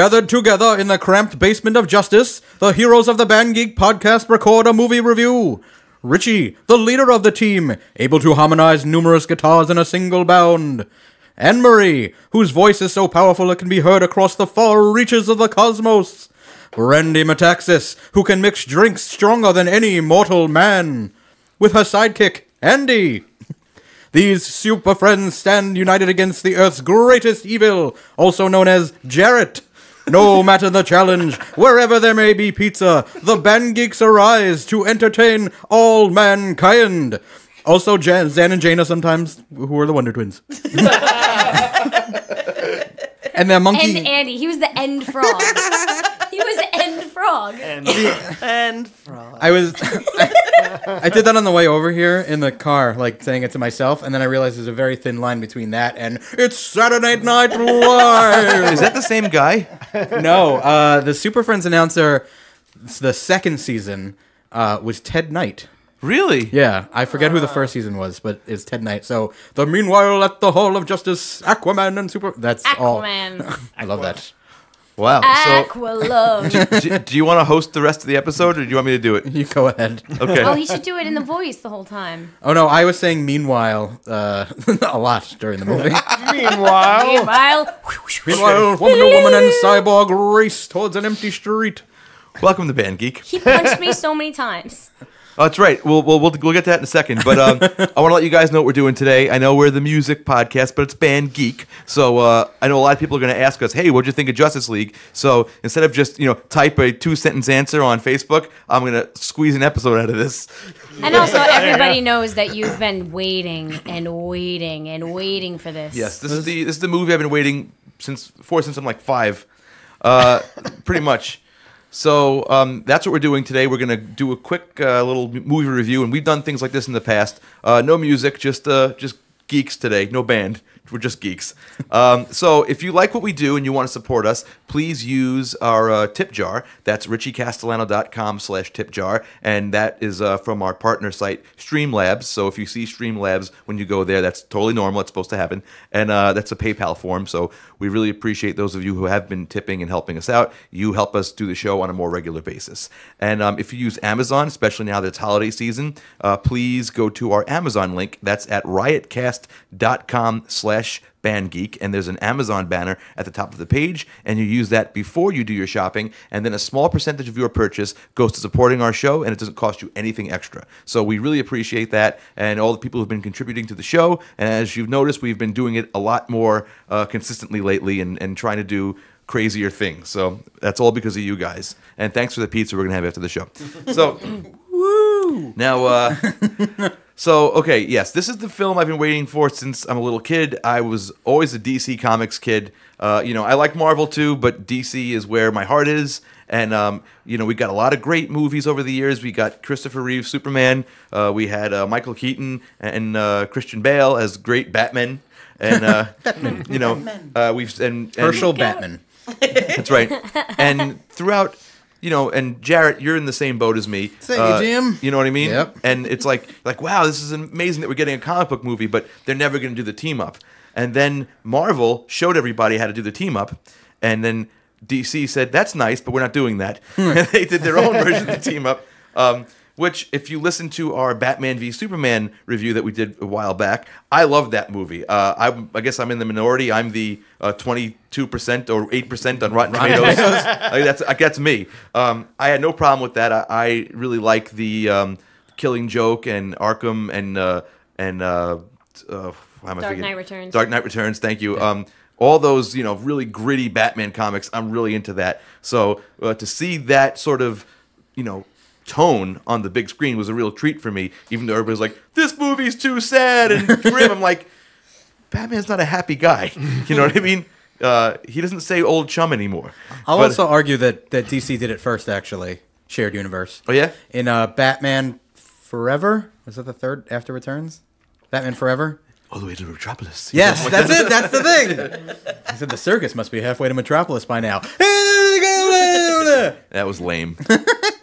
Gathered together in the cramped basement of justice, the heroes of the Band Geek podcast record a movie review. Richie, the leader of the team, able to harmonize numerous guitars in a single bound. Ann Marie, whose voice is so powerful it can be heard across the far reaches of the cosmos. Brandi Metaxas, who can mix drinks stronger than any mortal man. With her sidekick, Andy. These super friends stand united against the Earth's greatest evil, also known as Jarrett. No matter the challenge, wherever there may be pizza, the Band Geeks arise to entertain all mankind. Also, Jan, Zan and Jayna sometimes, who are the Wonder Twins. and their monkey. And Andy, he was the end frog. he was end frog. And, and frog. I was, I did that on the way over here in the car, like saying it to myself, and then I realized there's a very thin line between that and it's Saturday Night Live. Is that the same guy? no, uh, the Super Friends announcer, the second season, uh, was Ted Knight. Really? Yeah, I forget who the first season was, but it's Ted Knight. So the meanwhile at the Hall of Justice, Aquaman and Super. That's all. Aquaman. I love that. Wow. Aqualove. So, do, do you want to host the rest of the episode, or do you want me to do it? You go ahead. Okay. oh, he should do it in the voice the whole time. Oh no, I was saying meanwhile uh, a lot during the movie. Meanwhile, Meanwhile, meanwhile, woman to woman and cyborg race towards an empty street. Welcome to Band Geek. he punched me so many times. Oh, that's right. We'll, we'll, we'll, we'll get to that in a second. But um, I want to let you guys know what we're doing today. I know we're the music podcast, but it's Band Geek. So uh, I know a lot of people are going to ask us, hey, what'd you think of Justice League? So instead of just, you know, type a two sentence answer on Facebook, I'm going to squeeze an episode out of this. And also, everybody knows that you've been waiting and waiting and waiting for this. Yes, this is the this is the movie I've been waiting since for since I'm like five, uh, pretty much. So um, that's what we're doing today. We're gonna do a quick uh, little movie review, and we've done things like this in the past. Uh, no music, just uh, just geeks today. No band. We're just geeks. Um, so if you like what we do and you want to support us, please use our uh, tip jar. That's richiecastellano.com slash tip jar. And that is uh, from our partner site, Streamlabs. So if you see Streamlabs when you go there, that's totally normal. It's supposed to happen. And uh, that's a PayPal form. So we really appreciate those of you who have been tipping and helping us out. You help us do the show on a more regular basis. And um, if you use Amazon, especially now that it's holiday season, uh, please go to our Amazon link. That's at riotcast.com slash bandgeek and there's an amazon banner at the top of the page and you use that before you do your shopping and then a small percentage of your purchase goes to supporting our show and it doesn't cost you anything extra. So we really appreciate that and all the people who've been contributing to the show and as you've noticed we've been doing it a lot more uh, consistently lately and, and trying to do crazier things. So that's all because of you guys. And thanks for the pizza we're gonna have after the show. So woo! now, uh, so okay, yes, this is the film I've been waiting for since I'm a little kid. I was always a DC Comics kid. Uh, you know, I like Marvel too, but DC is where my heart is. And um, you know, we got a lot of great movies over the years. We got Christopher Reeve Superman. Uh, we had uh, Michael Keaton and uh, Christian Bale as great Batman. And uh, you know, uh, we've and, and Herschel Batman. That's right. And throughout, you know, and Jarrett, you're in the same boat as me. Thank Uh, you, Jim. You know what I mean? Yep. And it's like, like, wow, this is amazing that we're getting a comic book movie, but they're never going to do the team up. And then Marvel showed everybody how to do the team up, and then DC said, "That's nice, but we're not doing that." Hmm. and they did their own version of the team up. Um, which, if you listen to our Batman v Superman review that we did a while back, I love that movie. Uh, I, I guess I'm in the minority. I'm the uh, 22% or 8% on Rotten Tomatoes. Like, that's like, that's me. Um, I had no problem with that. I, I really like the um, Killing Joke and Arkham and uh, and uh, uh, am Dark forgetting? Knight Returns. Dark Knight Returns. Thank you. Um, all those you know really gritty Batman comics. I'm really into that. So uh, to see that sort of you know tone on the big screen was a real treat for me. Even though everybody's like, "This movie's too sad and grim," I'm like, Batman's not a happy guy. You know what I mean? Uh, he doesn't say old chum anymore. I'll But- also argue that, that DC did it first, actually. Shared universe. Oh yeah. In uh, Batman Forever? Was that the third after Returns? Batman Forever? All the way to Metropolis. Yes, that's it. That's the thing. I said the circus must be halfway to Metropolis by now. That was lame.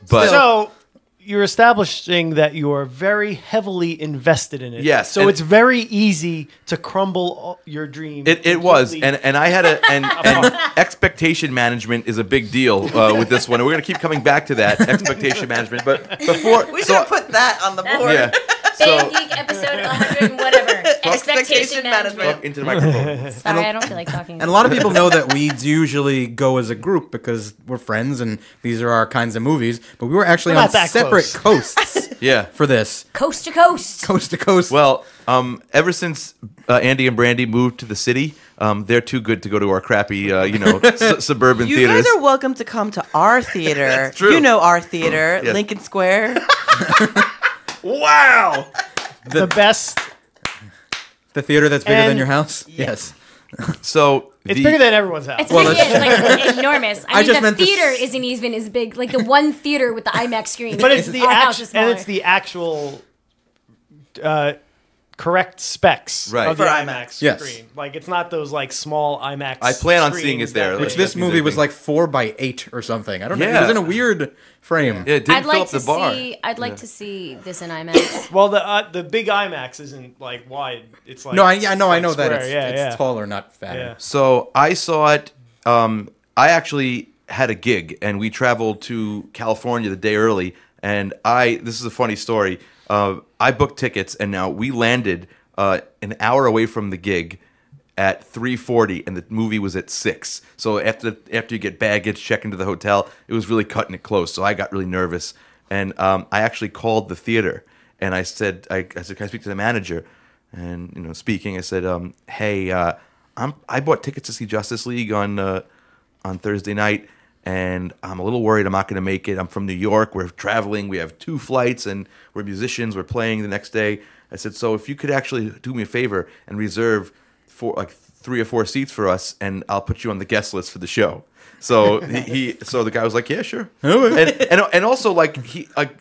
But so you're establishing that you are very heavily invested in it. Yes, So and- it's very easy to crumble all- your dream. It, it was, completely. and and I had a and, and expectation management is a big deal uh, with this one. And we're gonna keep coming back to that expectation management. But before, We should so, have put that on the board. yeah, Band so Geek episode 100 whatever. Expectation Expectation management. management. into the microphone. Sorry, I don't feel like talking. And a lot of people know that we usually go as a group because we're friends and these are our kinds of movies. But we were actually We're on separate close. coasts Yeah. for this, coast to coast. coast to coast. Well, um, ever since uh, Andy and Brandi moved to the city, um, they're too good to go to our crappy, uh, you know, su- suburban You theaters. You guys are welcome to come to our theater. true. You know our theater, Yes. Lincoln Square. Wow. the best. the theater that's bigger than your house. Yes. So It's the- bigger than everyone's house. It's, Well, big, it's like enormous. I, I mean, just the meant the theater s- isn't even as big. Like the one theater with the IMAX screen. but it's the Our house act- is and it's the actual uh, correct specs Right. of the For IMAX Yes. screen. Like it's not those like small IMAX. I plan on seeing it there, Which this movie was like four by eight or something. I don't know. It was in a weird frame. Yeah, it didn't I'd fill like up to the bar. see. I'd like to see this in IMAX. Well, the uh, the big IMAX isn't like wide. It's like No, I, yeah, no, I like know that it's, yeah, it's yeah. taller, not fatter. Yeah. So I saw it. Um, I actually had a gig, and we traveled to California the day early. And I, this is a funny story. Uh, I booked tickets, and now we landed uh, an hour away from the gig at 3:40, and the movie was at six. So after after you get baggage, check into the hotel, it was really cutting it close. So I got really nervous, and um, I actually called the theater, and I said, I, I said, can I speak to the manager? And you know, speaking, I said, um, hey, uh, I bought tickets to see Justice League on uh, on Thursday night, and I'm a little worried I'm not going to make it. I'm from New York. We're traveling. We have two flights, and we're musicians. We're playing the next day. I said, so if you could actually do me a favor and reserve for like three or four seats for us, and I'll put you on the guest list for the show. So he, he so the guy was like, yeah, sure. and, and and also like he like.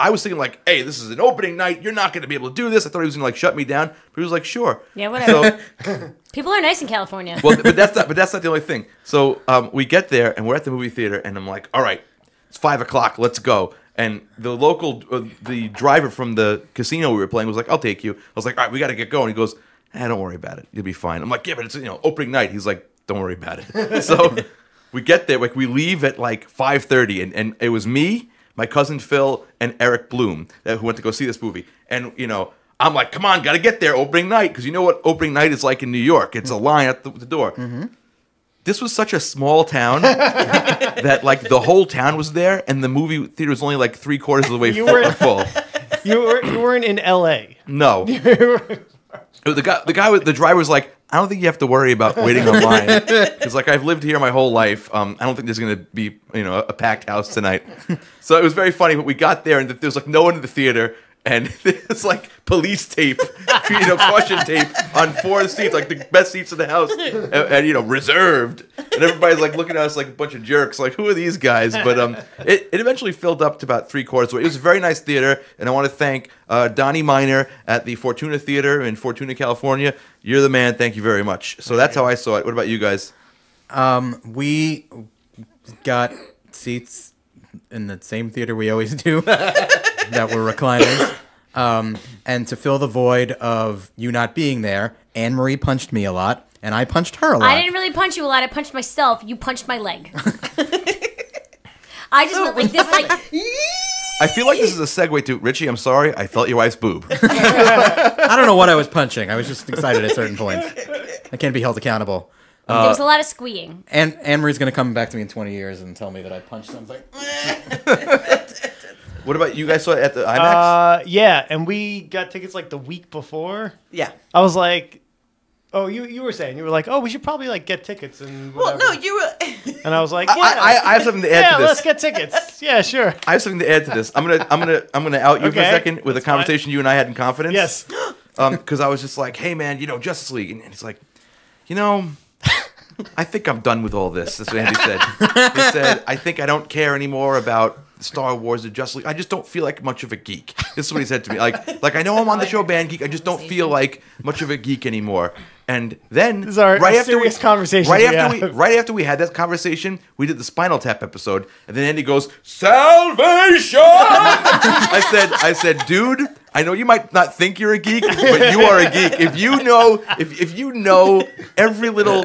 I was thinking like, hey, this is an opening night. You're not going to be able to do this. I thought he was going to like shut me down, but he was like, sure. Yeah, whatever. So People are nice in California. well, but that's not. But that's not the only thing. So um, we get there and we're at the movie theater, and I'm like, all right, it's five o'clock. Let's go. And the local, uh, the driver from the casino we were playing was like, I'll take you. I was like, all right, we got to get going. He goes, eh, don't worry about it. You'll be fine. I'm like, yeah, but it's you know opening night. He's like, don't worry about it. so we get there, like we leave at like five thirty, and and it was me, my cousin Phil, and Eric Bloom that who went to go see this movie, and you know. I'm like, come on, gotta get there opening night because you know what opening night is like in New York. It's a mm-hmm. line at the, the door. Mm-hmm. This was such a small town that like the whole town was there, and the movie theater was only like three quarters of the way You full. were- full. You were you weren't in L.A. No, the guy, the guy, with the driver was like, I don't think you have to worry about waiting online because like I've lived here my whole life. Um, I don't think there's gonna be you know a packed house tonight. So it was very funny. But we got there and there was like no one in the theater. And there's like police tape, you know, caution tape on four seats, like the best seats in the house, and, and, you know, reserved. And everybody's like looking at us like a bunch of jerks, like who are these guys? But um, it, it eventually filled up to about three quarters. It was a very nice theater, and I want to thank uh, Donnie Miner at the Fortuna Theater in Fortuna, California. You're the man. Thank you very much. So that's how I saw it. What about you guys? Um, we got seats in the same theater we always do that were recliners. Um, and to fill the void of you not being there, Ann Marie punched me a lot, and I punched her a lot. I didn't really punch you a lot. I punched myself. You punched my leg. I just went like this, like I feel like this is a segue to Richie. I'm sorry, I felt your wife's boob. I don't know what I was punching. I was just excited at certain points. I can't be held accountable. There was a lot of squeeing. And Ann Marie's gonna come back to me in 20 years and tell me that I punched something. what about you guys saw it at the IMAX? Uh, yeah, and we got tickets like the week before. Yeah. I was like, oh, you you were saying you were like, oh, we should probably like get tickets and Well, no, you were. and I was like, I, yeah, I, I have something to add yeah, to this. let's get tickets. Yeah, sure. I have something to add to this. I'm gonna, I'm gonna, I'm gonna out you for a second with a that's fine. conversation you and I had in confidence. Yes. because I was just like, hey man, you know Justice League, and it's like, you know, I think I'm done with all this. That's what Andy said. he said, I think I don't care anymore about Star Wars or Justice League. I just don't feel like much of a geek. This is what he said to me. Like, like I know I'm on the show Band Geek. I just don't feel like much of a geek anymore. And then This is our- right after serious we, conversation right after we have. right after we had that conversation, we did the Spinal Tap episode, and then Andy goes salvation. I said, I said, dude, I know you might not think you're a geek, but you are a geek. If you know, if if you know every little.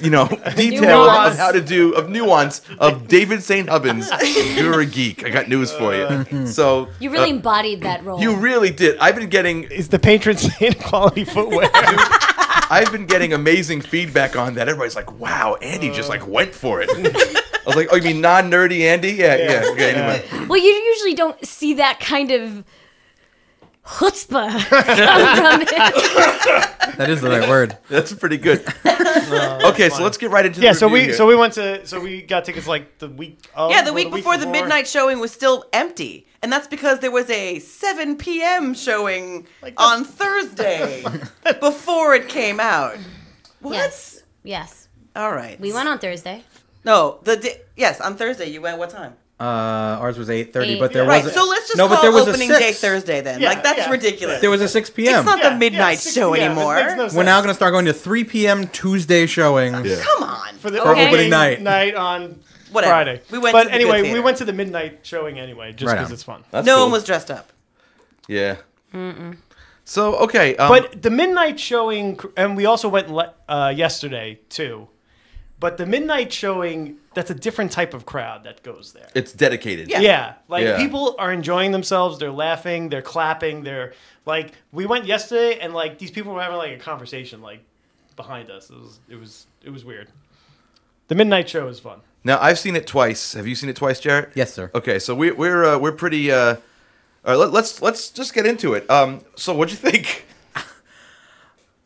You know, detail Nuance. of how to do of nuance of David St. Hubbins. You're a geek. I got news for you. So You really uh, embodied that role. you really did. I've been getting Is the patron saint of quality footwear? I've been getting amazing feedback on that. Everybody's like, "Wow, Andy just like went for it." I was like, "Oh, you mean non-nerdy Andy?" Yeah, yeah. Okay, anyway. well, you usually don't see that kind of chutzpah come from it. That is the right word. That's pretty good. okay, so let's get right into yeah. the So review we here. so we went to so we got tickets like the week. Of, Yeah, the or week before the midnight showing was still empty. And that's because there was a 7 p.m. showing Like, on Thursday before it came out. What? Yes. Yes. All right. We went on Thursday. No, the di- yes, on Thursday you went what time? Uh, ours was eight thirty, Eight. but there Right. was a, So let's just no, but call there was opening a six. day Thursday then. Yeah, like that's yeah. ridiculous. There was a six p.m. It's not the midnight 6 show anymore. no We're now going to start going to three p.m. Tuesday showings. Yeah. Come on. for the for Okay. opening night. night on Whatever. Friday. We went but to anyway, we went to the midnight showing anyway, just because on. it's fun. That's no cool. one was dressed up. Yeah. Mm. So okay, um, But the midnight showing, and we also went le- uh, yesterday too. But the midnight showing, that's a different type of crowd that goes there. it's dedicated. Yeah. Yeah, like Yeah. people are enjoying themselves. They're laughing. They're clapping. They're like, we went yesterday, and like these people were having like a conversation like behind us. It was it was it was weird. The midnight show is fun. Now I've seen it twice. Have you seen it twice, Jarrett? Yes, sir. Okay, so we, we're uh, we're pretty. Uh, all right, let, let's let's just get into it. Um, so what'd you think?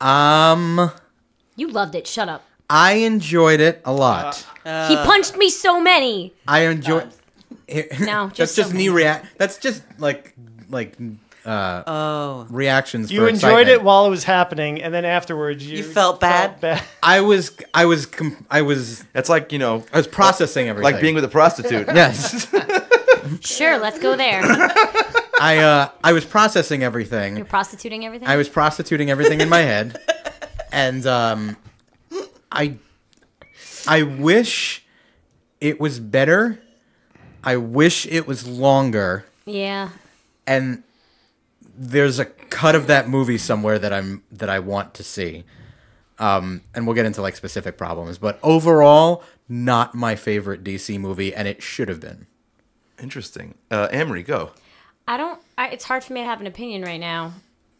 Um, You loved it. Shut up. I enjoyed it a lot. he punched me so many. I enjoyed. No, that's just just so knee many. react. That's just like like uh Oh. reactions. You for enjoyed excitement. it while it was happening, and then afterwards you, You felt bad? bad. I was I was com- I was That's like you know, I was processing everything. like being with a prostitute. yes. Sure, let's go there. I uh I was processing everything. You're prostituting everything. I was prostituting everything in my head, and um, I, I wish it was better. I wish it was longer, yeah. and there's a cut of that movie somewhere that I'm that I want to see. Um, and we'll get into like specific problems, but overall, not my favorite DC movie, and it should have been. Interesting. Uh, Amory, go. I don't. I, it's hard for me to have an opinion right now,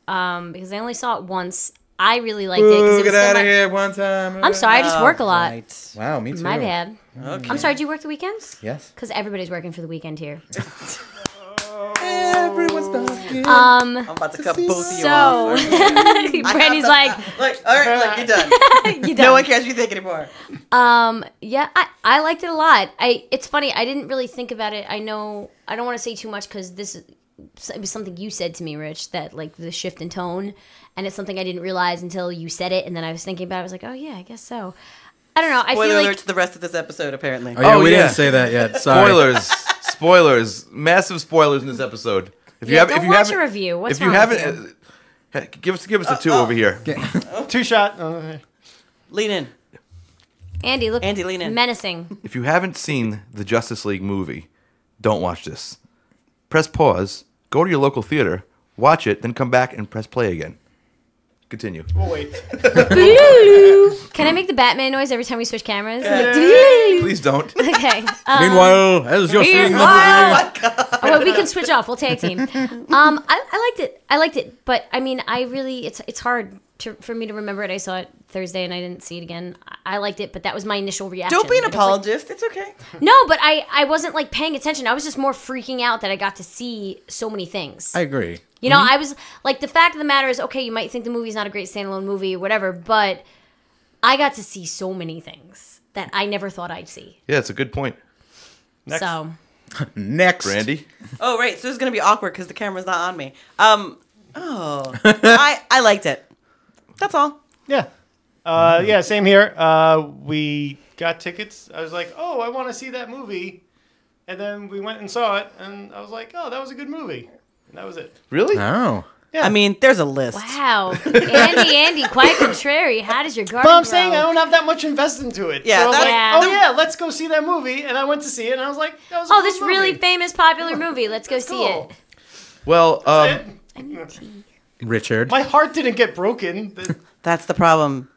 um, because I only saw it once. I really liked it. 'cause it Ooh, was get still out of here one time. I'm sorry. I just work a lot. Right. Wow, me too. My bad. I'm sorry. Do you work the weekends? Yes. Because everybody's working for the weekend here. Everyone's talking. Um. I'm about to cut both of you So, off. Brandi's like, Like, all right, look, you're done. you no done. one cares what you think anymore. Um, yeah, I, I liked it a lot. I it's funny. I didn't really think about it. I know I don't want to say too much because this is it was something you said to me, Rich. That like the shift in tone, and it's something I didn't realize until you said it, and then I was thinking about. it. I was like, oh yeah, I guess so. I don't know. I Spoiler feel alert like to the rest of this episode, apparently. Oh yeah, Oh, we yeah. didn't say that yet. Sorry. Spoilers, spoilers, massive spoilers in this episode. If Yeah, have, don't if you watch haven't, a review. What's if you wrong with haven't, uh, hey, give us give us the two over here. Two shot. Uh, Lean in. Andy, look, Andy, lean in. menacing. If you haven't seen the Justice League movie, don't watch this. Press pause, go to your local theater, watch it, then come back and press play again. Continue. we'll wait. Can I make the Batman noise every time we switch cameras? Like, Please don't. okay. Um, Meanwhile, as you're seeing the movie, Meanwhile- Oh, well, we can switch off. We'll tag team. Um, I, I liked it. I liked it, but I mean, I really it's it's hard to, for me to remember it. I saw it Thursday and I didn't see it again. I, I liked it, but that was my initial reaction. Don't be an Like, I was like- apologist. It's okay. no, but I I wasn't like paying attention. I was just more freaking out that I got to see so many things. I agree. you know, I was like the fact of the matter is, okay, you might think the movie's not a great standalone movie or whatever, but I got to see so many things that I never thought I'd see. Yeah, it's a good point. Next. So Next, Randy? Oh, right. So it's gonna be awkward because the camera's not on me. Um. Oh, I I liked it. That's all. Yeah. Uh, yeah, same here. Uh, we got tickets. I was like, oh, I want to see that movie. And then we went and saw it, and I was like, oh, that was a good movie. And that was it. Really? Oh, Yeah. I mean, there's a list. Wow, Andy, Andy, quite contrary. How does your garden But I'm grow? saying I don't have that much invested into it. Yeah, so I was like, that's- oh yeah, let's go see that movie, and I went to see it, and I was like, that was a Oh, cool this really famous, popular movie. Let's go see cool. it. Well, um, I need tea. Richard. My heart didn't get broken. That's the problem.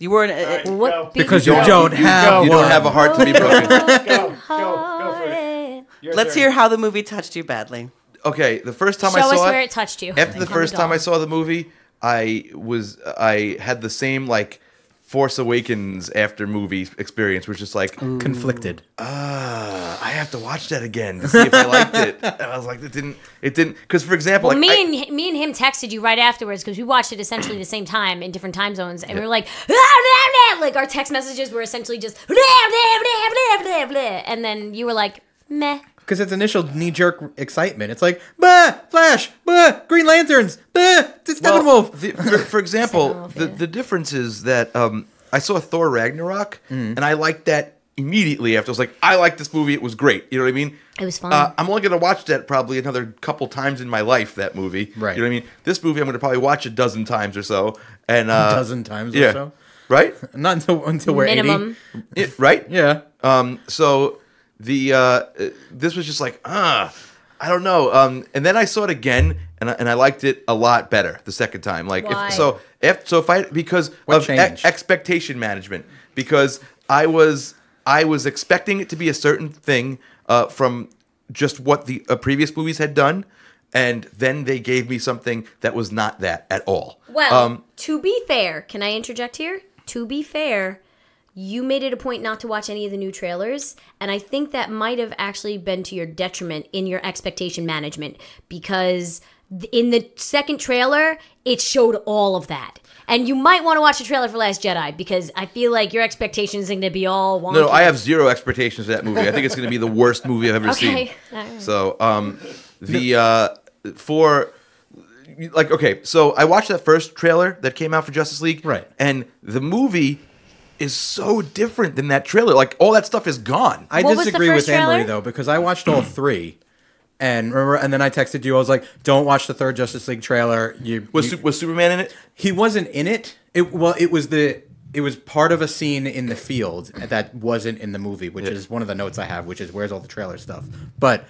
You weren't. All right, What because you Go. don't have go. you don't have a heart to be broken. go, go, go for it. Let's turn. hear how the movie touched you badly. Okay, the first time Show I us saw where it, it touched you. after the first time I saw the movie, I was I had the same like Force Awakens after movie experience, which is like, conflicted. ah, I have to watch that again to see if I liked it. And I was like, it didn't, it didn't, because for example, Well, like, me I- and me and him texted you right afterwards because we watched it essentially the same time in different time zones, and we were like, "Blah, blah, blah," like our text messages were essentially just, and then you were like, meh. Because it's initial knee jerk excitement. It's like, bah, Flash, bah, Green Lanterns, bah, it's Well, Steppenwolf. the- for, for example, Steppenwolf, the, yeah. the difference is that um, I saw Thor Ragnarok, Mm. and I liked that immediately after. I was like, I like this movie. It was great. You know what I mean? It was fun. Uh, I'm only going to watch that probably another couple times in my life. That movie, Right. You know what I mean? This movie I'm going to probably watch a dozen times or so, and uh, A dozen times yeah, or so. right? Not until until we're Minimum. 80. Yeah, right? Yeah. Um, so the uh, uh, this was just like ah, I don't know. Um, and then I saw it again, and I, and I liked it a lot better the second time. Like Why? if so, if so if I because What of e- expectation management because I was I was expecting it to be a certain thing uh, from just what the uh, previous movies had done. And then they gave me something that was not that at all. Well, um, to be fair, can I interject here? To be fair, you made it a point not to watch any of the new trailers, and I think that might have actually been to your detriment in your expectation management because in the second trailer, it showed all of that. And you might want to watch the trailer for Last Jedi because I feel like your expectations are going to be all wonky. no, no, I have zero expectations for that movie. I think it's going to be the worst movie I've ever seen. Okay. Alright. So, um, the uh, for like okay, so I watched that first trailer that came out for Justice League, Right. And the movie is so different than that trailer. Like all that stuff is gone. I What disagree with Ann Marie though because I watched all three, and remember, and then I texted you. I was like, "Don't watch the third Justice League trailer." You, was you- was Superman in it? he wasn't in it. It well, it was the it was part of a scene in the field that wasn't in the movie, which Yeah. is one of the notes I have, which is where's all the trailer stuff. But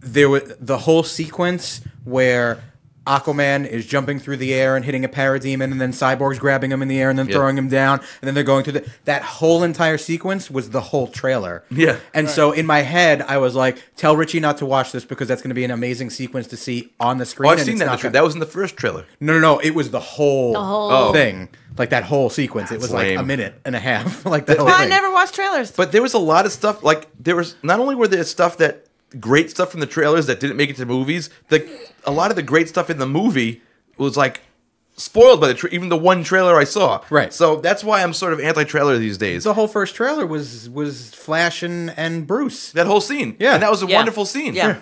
there was the whole sequence where Aquaman is jumping through the air and hitting a parademon, and then Cyborg's grabbing him in the air and then Yeah. throwing him down, and then they're going through the that whole entire sequence was the whole trailer. Yeah. And so in my head, I was like, "Tell Richie not to watch this because that's going to be an amazing sequence to see on the screen." Oh, I've and seen that. in the tra- gonna- that was in the first trailer. no, no, no. It was the whole, The whole- Oh. thing, like that whole sequence. it was That's like a minute and a half, like that whole I never watched trailers. But there was a lot of stuff. Like there was not only were there stuff that great stuff from the trailers that didn't make it to movies. The a lot of the great stuff in the movie was like spoiled by the tra- even the one trailer I saw. Right. So that's why I'm sort of anti-trailer these days. the whole first trailer was was Flash and, and Bruce. that whole scene. Yeah. And that was a Yeah. wonderful scene. Yeah.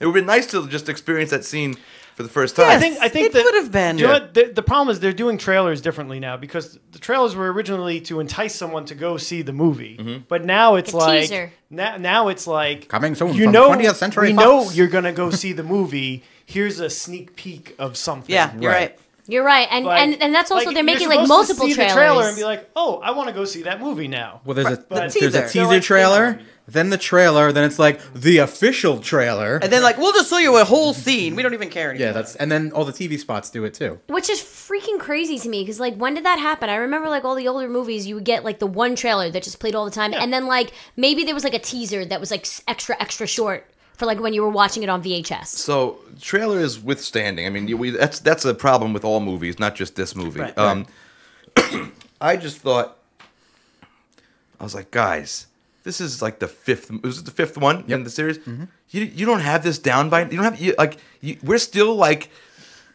It would be nice to just experience that scene for the first time. I think I think it that would have been. Do you know what? The, the problem is they're doing trailers differently now because the trailers were originally to entice someone to go see the movie, Mm-hmm. but now it's A like now, now it's like Coming soon You know, 20th Century we know you're gonna go see the movie. Here's a sneak peek of something. Yeah, you're Right. right. You're right, and Like- and, and that's also like, they're making you're like supposed to multiple see trailers. The trailer and be like, oh, I want to go see that movie now. Well, there's a But- there's teaser. a They're teaser like, trailer, "Hey, then the trailer, then it's like the official trailer. And then like we'll just show you a whole scene. We don't even care anymore. yeah, that's and then all the TV spots do it too. Which is freaking crazy to me because, like, when did that happen? I remember, like, all the older movies, you would get, like, the one trailer that just played all the time. And then, like, maybe there was, like, a teaser that was, like, extra, extra short for, like, when you were watching it on VHS. So trailer is withstanding. I mean, you- we, that's that's a problem with all movies, not just this movie. Right. Um, I just thought, I was like, guys, this is like the fifth. Was it the fifth one in the series? Mm-hmm. You you don't have this down by you don't have you, like you, we're still like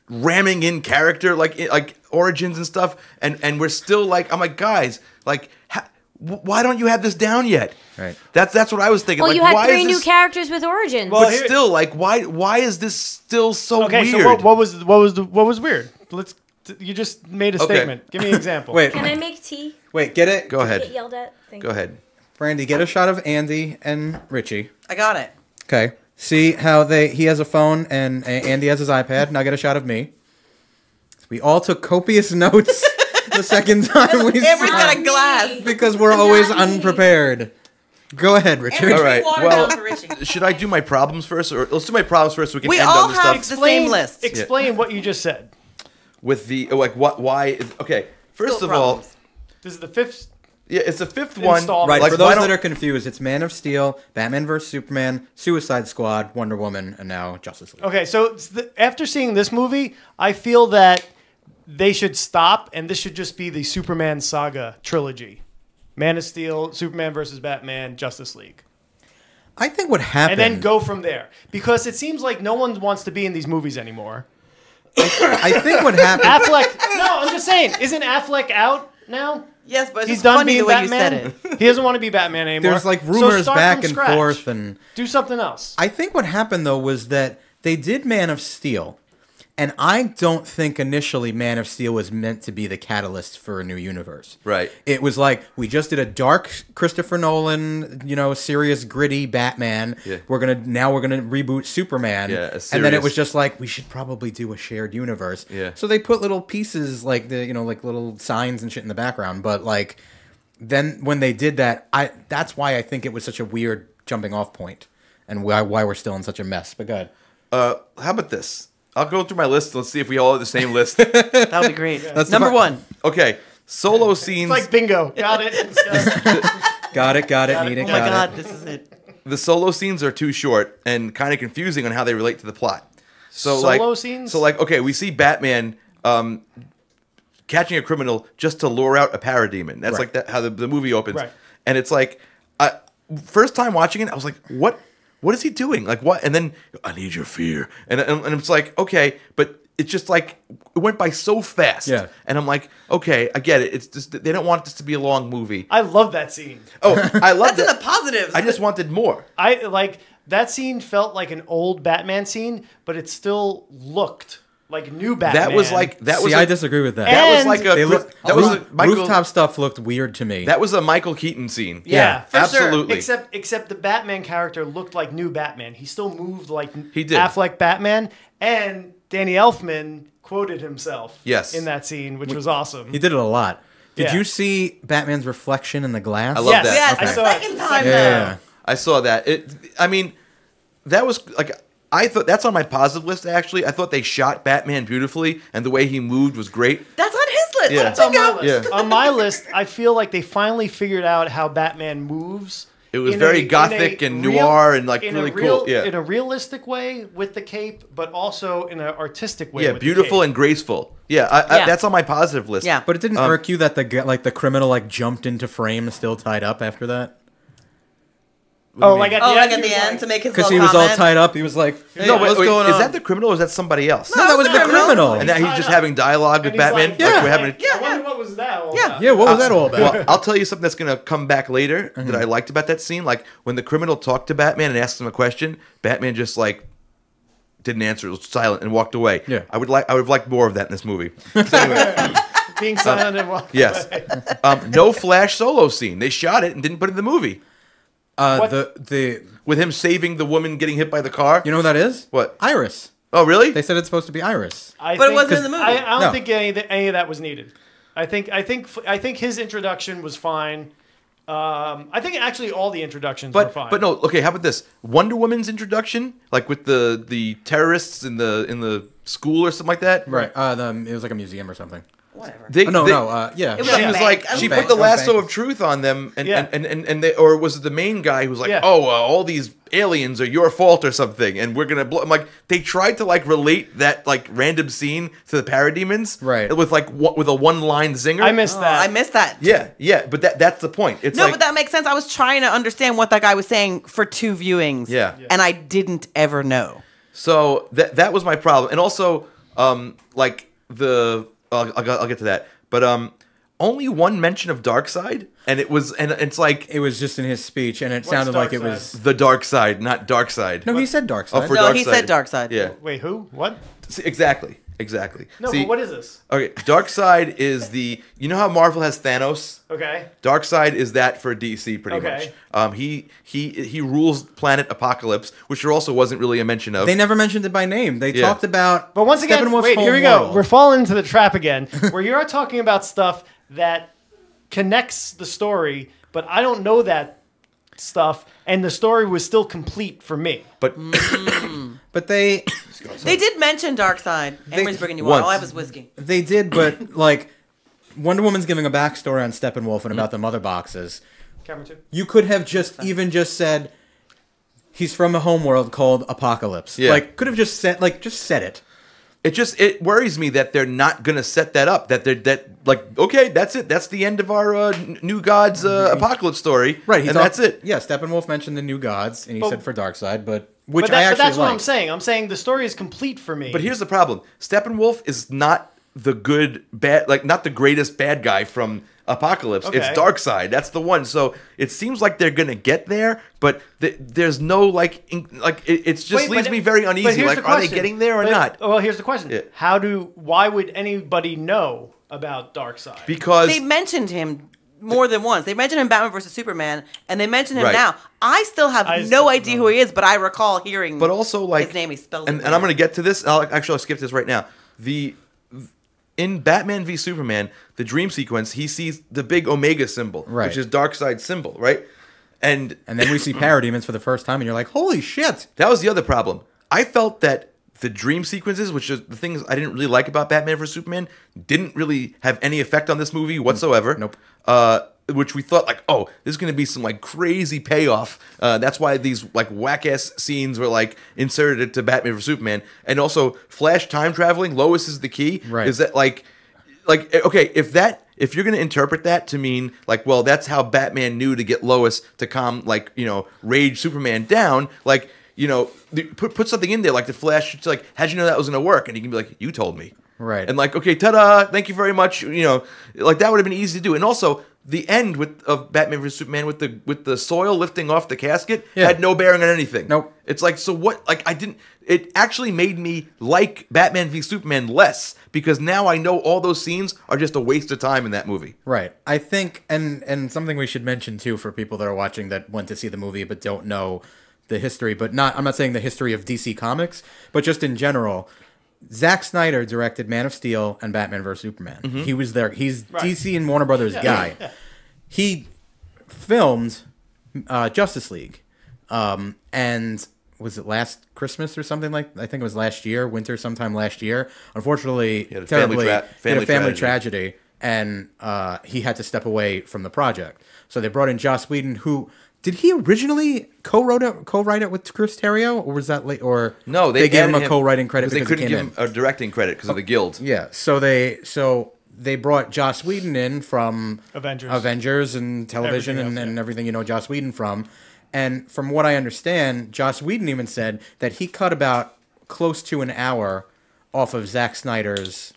ramming in character like like origins and stuff, and and we're still like I'm like guys like. Ha- why don't you have this down yet? Right. That's that's what I was thinking. Well, like, you had why three is new this- characters with origins. Well, but here- still, like, why? Why is this still so Okay, weird? so what, what was what was the what was weird? Let's. You just made a Okay. statement. Give me an example. Wait, Can I make tea? wait, get it. Go Get ahead. yelled at? Thank Go you. ahead. Brandi, get a shot of Andy and Richie. I got it. Okay. See how they he has a phone and A- Andy has his iPad. Now get a shot of me. We all took copious notes the second time we Amber's saw got a glass. because we're always unprepared. Go ahead, Richard. All right. Well, down for Richie. should I do my problems first, or let's do my problems first so we can We end all on the have stuff the same list. Explain what you just said. with the like what why? is- Okay, first Still of all, problems. This is the fifth. Yeah, it's the fifth one. Right, Like, for those that are confused, it's Man of Steel, Batman vs Superman, Suicide Squad, Wonder Woman, and now Justice League. Okay, so the, after seeing this movie, I feel that they should stop, and this should just be the Superman saga trilogy: Man of Steel, Superman versus Batman, Justice League, I think what happened, and then go from there. Because it seems like no one wants to be in these movies anymore. I think what happened. Affleck, no, I'm just saying, isn't Affleck out now? Yes, but it's He's just done funny being the way Batman. you said it. He doesn't want to be Batman anymore. There's like So rumors start back and scratch. forth, and do something else. I think what happened though was that they did Man of Steel, and I don't think initially Man of Steel was meant to be the catalyst for a new universe. Right. It was like we just did a dark Christopher Nolan, you know, serious, gritty Batman. Yeah. We're gonna now we're gonna reboot Superman. Yeah, a and then it was just like we should probably do a shared universe. Yeah. So they put little pieces like the you know like little signs and shit in the background, but like then when they did that, I that's why I think it was such a weird jumping off point, and why why we're still in such a mess. But good. Uh, how about this? I'll go through my list. Let's see if we all have the same list. That would be great. That's Number one. okay, solo scenes. It's like bingo. Got it. Got it. Got it. Got. Need it. Oh my god, it. this is it. the solo scenes are too short and kind of confusing on how they relate to the plot. So Solo like, scenes? So like, okay, we see Batman um, catching a criminal just to lure out a parademon. That's Right. like that how the, the movie opens. Right. And it's like, I, first time watching it, I was like, what? What is he doing? Like what? And then I need your fear, and and, and it's like, okay, but it's just like it went by so fast. Yeah. And I'm like, okay, I get it. It's just they don't want this to be a long movie. I love that scene. Oh, I love That's in that. the positives. I just wanted more. I like that scene felt like an old Batman scene, but it still looked like new Batman. That was like that was See, I I disagree with that. That was like a They look, that was a roof- Michael, rooftop stuff looked weird to me. That was a Michael Keaton scene. Yeah, for sure. absolutely. Except except the Batman character looked like new Batman. He still moved like He did. Affleck Batman, and Danny Elfman quoted himself. Yes. in that scene, which was awesome. he did it a lot. Did Yeah. you see Batman's reflection in the glass? I love yes, that. Yes, I saw second time yeah, yeah. I saw that. It. I mean, that was like I thought that's on my positive list. Actually, I thought they shot Batman beautifully, and the way he moved was great. That's on his list. Yeah. Let's on my list. Yeah. On my list, I feel like they finally figured out how Batman moves. It was in very a- gothic a and noir and, like, in a really real- cool, yeah. in a realistic way with the cape, but also in an artistic way. Yeah, with the beautiful cape. and graceful. Yeah, I, I, Yeah. that's on my positive list. Yeah. But it didn't Um, irk you that the like the criminal like jumped into frame still tied up after that Oh, like at the Oh, end, like at the end like- to make his because he was all tied up. He was like, Hey, No, what's wait, wait, going is on? that the criminal or is that somebody else? no, that was the criminal. criminal. and now he's just up. having dialogue with Batman. like, Yeah. we're having. A, Yeah, yeah. what was that all Yeah. about. yeah, what was uh, that all about? Well, I'll tell you something that's going to come back later that mm-hmm. I liked about that scene. Like when the criminal talked to Batman and asked him a question, Batman just like didn't answer, it was silent and walked away. Yeah. I would like I would have liked more of that in this movie. Being uh, silent and walking yes, um, no Flash solo scene. They shot it and didn't put it in the movie uh, the the with him saving the woman getting hit by the car. you know what that is? What? Iris. Oh, really? They said it's supposed to be Iris. I But it wasn't in the movie. I, I don't No. think any of, that, any of that was needed. I think I think I think his introduction was fine. Um, I think actually all the introductions were but fine. but no. Okay, how about this? Wonder Woman's introduction, like with the the terrorists in the in the school or something like that. Right. Uh, the, it was like a museum or something. Whatever. They, Oh, no, they- no. Uh, yeah. Was she was bank. like was she a put the lasso of truth on them and Yeah. and, and, and, and they or was it the main guy who was like Yeah. oh uh, all these aliens are your fault or something and we're gonna blow I'm like they tried to like relate that like random scene to the parademons Right. with like one, with a one line zinger I missed Oh, that. I missed that. yeah yeah but that that's the point it's No, like but that makes sense. I was trying to understand what that guy was saying for two viewings. Yeah. Yeah. And I didn't ever know. So that that was my problem, and also um like the I'll, I'll, I'll get to that, but um only one mention of dark side, and it was and it's like It was just in his speech, and it sounded like it dark was. the dark side, not dark side. No, he said dark Oh, side. for No, dark he side. said dark side. Yeah, Wait, who? What? See, exactly. Exactly. No, See, but what is this? Okay, Darkseid is the you know how Marvel has Thanos. Okay. Darkseid is that for DC pretty Okay. much. Um, he he he rules planet Apokolips, which there also wasn't really a mention of. They never mentioned it by name. They Yeah. talked about. But once again, wait, here we go. We're falling into the trap again, where you are talking about stuff that connects the story, but I don't know that stuff, and the story was still complete for me. but But they They did mention Darkseid. Emery's bringing you water. All I have is whiskey. they did, but like Wonder Woman's giving a backstory on Steppenwolf and about the mother boxes. Camera two. You could have just even just said he's from a homeworld called Apokolips. Yeah. Like could have just said like just said it. it just it worries me that they're not gonna set that up. That they're that like okay, that's it. That's the end of our uh, New Gods uh, Apokolips story. Right, and talked- that's it. Yeah, Steppenwolf mentioned the new gods, and he But- said for Darkseid, but which But, that, I but actually that's what I'm saying. I'm saying the story is complete for me. But here's the problem: Steppenwolf is not the good bad, like not the greatest bad guy from Apokolips. Okay. It's Darkseid. That's the one. So it seems like they're gonna get there, but th- there's no like, in- like it, it just Wait, leaves but- me very uneasy. here's Like, the are they question. getting there or But- not? Well, here's the question: Yeah. How do? Why would anybody know about Darkseid? Because They mentioned him more than once. They mentioned him in Batman versus Superman, and they mentioned him Right. now. I still have I no still idea don't who he is, but I recall hearing. but also like his name. He spells and, it and I'm weird. going to get to this. I'll actually I'll skip this right now. The in Batman v Superman, the dream sequence, he sees the big Omega symbol, Right. which is Darkseid symbol, right? And And then we see parademons for the first time, and you're like, "Holy shit!" that was the other problem. I felt that the dream sequences, which is the things I didn't really like about Batman vs Superman, didn't really have any effect on this movie whatsoever. Nope. Uh, which we thought like, oh, this is going to be some like crazy payoff. Uh, that's why these like whack ass scenes were like inserted to Batman vs Superman, and also Flash time traveling. Lois is the key. Right. Is that like, like okay, if that if you're going to interpret that to mean like, well, that's how Batman knew to get Lois to calm like you know rage Superman down, like you know put put something in there like the Flash. It's like, how'd you know that was going to work? And he can be like, you told me. Right. And like, okay, ta-da! Thank you very much. You know, like that would have been easy to do. And also, the end with of Batman vs Superman with the with the soil lifting off the casket Yeah. had no bearing on anything. Nope. It's like so what? Like I didn't. It actually made me like Batman v Superman less because now I know all those scenes are just a waste of time in that movie. Right. I think, and and something we should mention too for people that are watching that went to see the movie but don't know the history, but not. I'm not saying the history of DC Comics, but just in general. Zack Snyder directed Man of Steel and Batman vs Superman. He was there. He's Right. DC and Warner Brothers guy. He filmed uh, Justice League, um, and was it last Christmas or something like? I think it was last year, winter sometime last year. Unfortunately, had a family terribly, tra- he had family a family tragedy. tragedy, and uh, he had to step away from the project. So they brought in Joss Whedon, who did he originally co-wrote it, co-write it with Chris Terrio, or was that late? Or No, they, gave him added a co-writing credit because because they couldn't came give in. him a directing credit because of the oh, guild. Yeah, so they so they brought Joss Whedon in from Avengers. Avengers and television Everything and, else, and everything you know Joss Whedon from. And from what I understand, Joss Whedon even said that he cut about close to an hour off of Zack Snyder's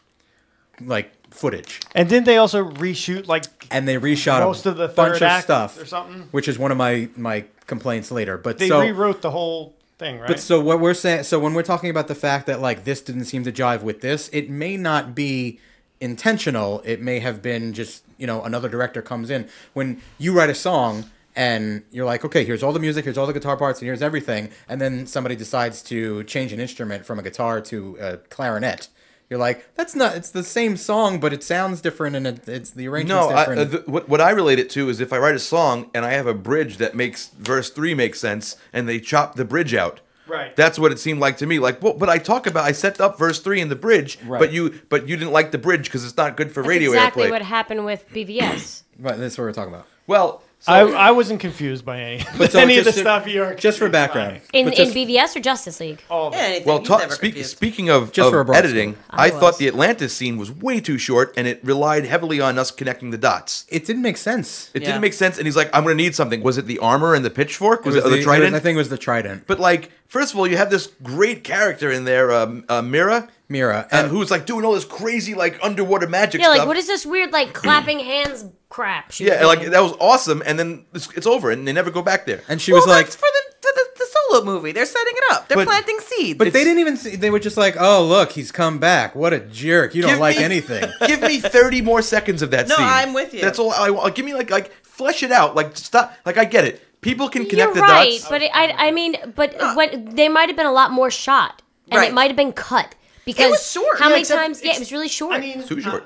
like footage, and didn't they also reshoot like and they reshot Most a of the bunch of stuff or something? which is one of my my complaints later. But they so rewrote the whole thing, right? but so what we're saying, so when we're talking about the fact that like this didn't seem to jive with this, it may not be intentional. It may have been just you know another director comes in when you write a song and you're like, okay, here's all the music, here's all the guitar parts, and here's everything, and then somebody decides to change an instrument from a guitar to a clarinet. You're like, that's not. It's the same song, but it sounds different, and it, it's the arrangement's No, I, uh, th- what, what I relate it to is if I write a song and I have a bridge that makes verse three make sense, and they chop the bridge out. Right. That's what it seemed like to me. Like, well, but I talk about I set up verse three in the bridge, Right. but you but you didn't like the bridge because it's not good for That's radio exactly airplay. what happened with BVS. right. that's what we're talking about. well, so, I, I wasn't confused by any, so any of the to- stuff you're just for background. In, But in BVS or Justice League? All Yeah, well, He's talk, never speak, speaking of, Just of for a broad editing, scope. I, I thought the Atlantis scene was way too short, and it relied heavily on us connecting the dots. It didn't make sense. It Yeah. didn't make sense, and he's like, "I'm going to need something." Was it the armor and the pitchfork? Was it, was the, the- trident? I think it was the trident. But like, first of all, you have this great character in there, um, uh, Mera, Mera, uh, and who's like doing all this crazy like underwater magic Yeah, stuff. like what is this weird like clapping hands crap? she was yeah, like that was awesome, and then it's, it's over, and they never go back there. and she well, was like, that's for the, the, the, the solo movie. They're setting it up. They're But- planting seeds. But they didn't even see. They were just like, "Oh, look, he's come back. What a jerk! You don't like me- anything." Give me 30 more seconds of that No, scene. I'm with you. That's all I want. Give me like like flesh it out. Like stop. Like I get it. People can connect You're the right, dots. but it, I, I mean, but when they might have been a lot more shot, and Right. it might have been cut because was short. How Yeah, many times? Yeah, it was really short. I mean, too short.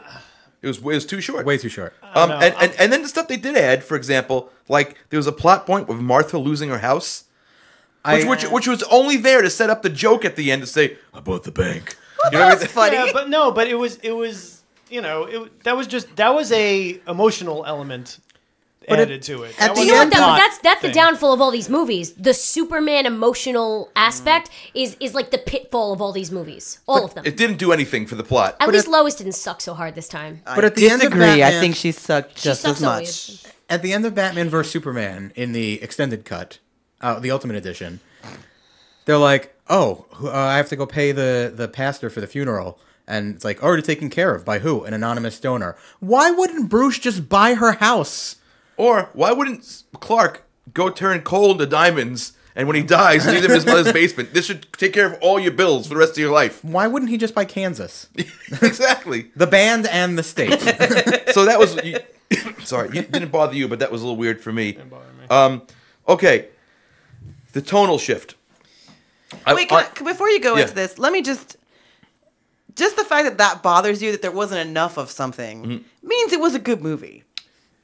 It was it was too short. Way too short. Um, know. and, and, and then the stuff they did add, for example, like there was a plot point with Martha losing her house, which, I- which, which was only there to set up the joke at the end to say, I bought the bank. You know what I That's funny. yeah, but no, but it was it was you know it, that was just that was a emotional element But it- added to it. at That the you wasn't know what? That, plot that's that's the downfall of all these movies. The Superman emotional aspect is is like the pitfall of all these movies, all of them. It didn't do anything for the plot. At but least it- Lois didn't suck so hard this time. But at the end of disagree. I Batman- think she sucked just sucks as much. always. At the end of Batman vs Superman in the extended cut, uh, the Ultimate Edition, they're like, "Oh, uh, I have to go pay the the pastor for the funeral." And it's like already taken care of by who? An anonymous donor. Why wouldn't Bruce just buy her house? Or why wouldn't Clark go turn coal into diamonds and when he dies, leave them in his mother's basement? This should take care of all your bills for the rest of your life. Why wouldn't he just buy Kansas? exactly. The band and the state. So that was. You, sorry, it didn't bother you, but that was a little weird for me. Didn't bother Um, okay, the tonal shift. I- Wait, can I, I- before you go Yeah. into this, let me just. Just the fact that that bothers you, that there wasn't enough of something, Mm-hmm. means it was a good movie.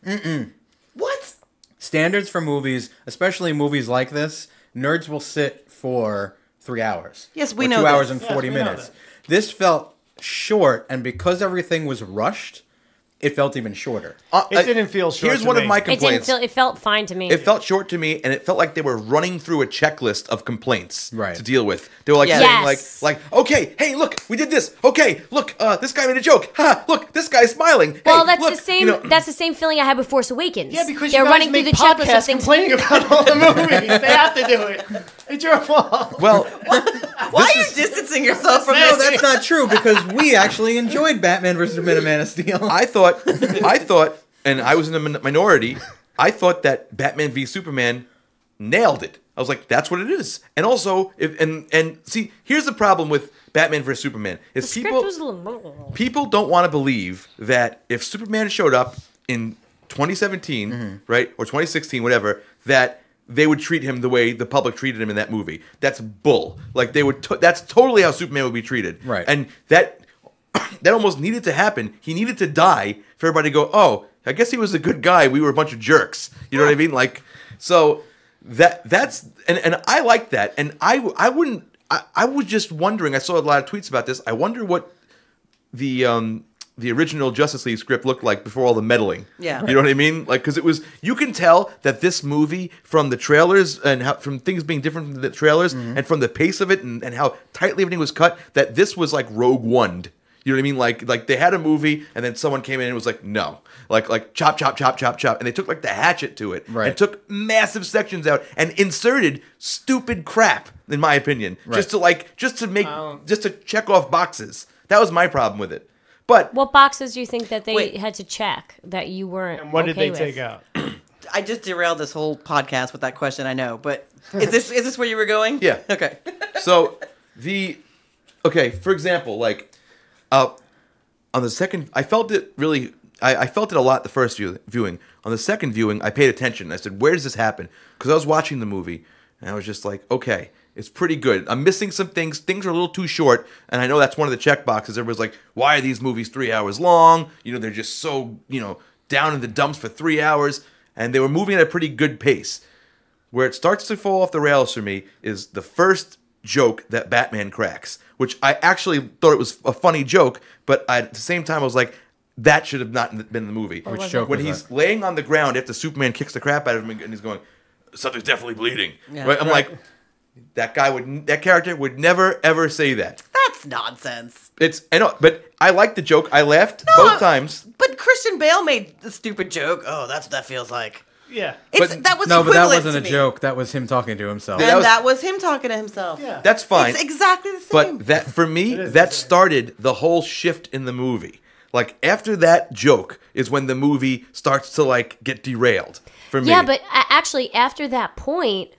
Mm-mm. What? Standards for movies, especially movies like this, nerds will sit for three hours. Yes, we or know Two hours and 40 Yes, we know minutes. This felt short, and because everything was rushed, it felt even shorter. uh, It didn't feel short Here's to one of my It It didn't complaints. feel. It felt fine to me. It felt short to me, and it felt like they were running through a checklist of complaints Right. to deal with. They were like Yes. saying, Yes. like, like, okay, hey, look, we did this. Okay, look, uh, this guy made a joke. Ha, look, this guy's smiling. well, Hey, that's look," the same. you know- that's the same feeling I had with Force Awakens. Yeah, because they're you guys running through the checklist of things. complaining about all the movies. they have to do it. It's your fault. well, Why are you distancing yourself from No, that's not true because we actually enjoyed Batman versus Superman and Man of Steel. I thought, I thought, and I was in the minority. I thought that Batman v Superman nailed it. I was like, that's what it is. And also, if, and and see, here's the problem with Batman vs Superman is The people was a little. people don't want to believe that if Superman showed up in 2017, mm-hmm. right, or 2016, whatever, that they would treat him the way the public treated him in that movie. That's bull. Like they would. To- that's totally how Superman would be treated. Right. And that that almost needed to happen. He needed to die for everybody to go, oh, I guess he was a good guy. We were a bunch of jerks. You know what I mean? Like, so that that's and and I like that. And I I wouldn't. I, I was just wondering. I saw a lot of tweets about this. I wonder what the um the original Justice League script looked like before all the meddling. Yeah. you know what I mean? Like, because it was you can tell that this movie from the trailers and how from things being different from the trailers and from the pace of it and, and how tightly everything was cut that this was like Rogue One. You know what I mean? Like, like they had a movie and then someone came in and was like, no, like, like chop, chop, chop, chop, chop, and they took like the hatchet to it Right. and took massive sections out and inserted stupid crap, in my opinion, just to like, just to make, Um, just to check off boxes. That was my problem with it. But What boxes do you think that they Wait. had to check that you weren't? And what did okay they take out? I just derailed this whole podcast with that question. I know, but is this is this where you were going? Yeah. Okay. so the okay, for example, like uh on the second I felt it really I, I felt it a lot the first view, viewing. On the second viewing, I paid attention. I said, "Where does this happen?" Because I was watching the movie, and I was just like, "Okay, it's pretty good." I'm missing some things. Things are a little too short, and I know that's one of the check boxes. Everybody's like, "Why are these movies three hours long?" You know, they're just so you know down in the dumps for three hours, and they were moving at a pretty good pace. Where it starts to fall off the rails for me is the first joke that Batman cracks, which I actually thought it was a funny joke, but I, at the same time I was like, that should have not been in the movie. Which was joke when he's that? laying on the ground after Superman kicks the crap out of him and he's going, something's definitely bleeding. Yeah. right? I'm like, that guy would, that character would never ever say that. That's nonsense. It's, I know, but I liked the joke. I laughed No, both times. But Christian Bale made the stupid joke. Oh, that's what that feels like. Yeah. It's, But- that was no, but that wasn't a joke. That was him talking to himself. And That was- that was him talking to himself. Yeah. That's fine. It's exactly the same. But that for me, that the started the whole shift in the movie. Like after that joke is when the movie starts to like get derailed for me. Yeah, but actually, after that point,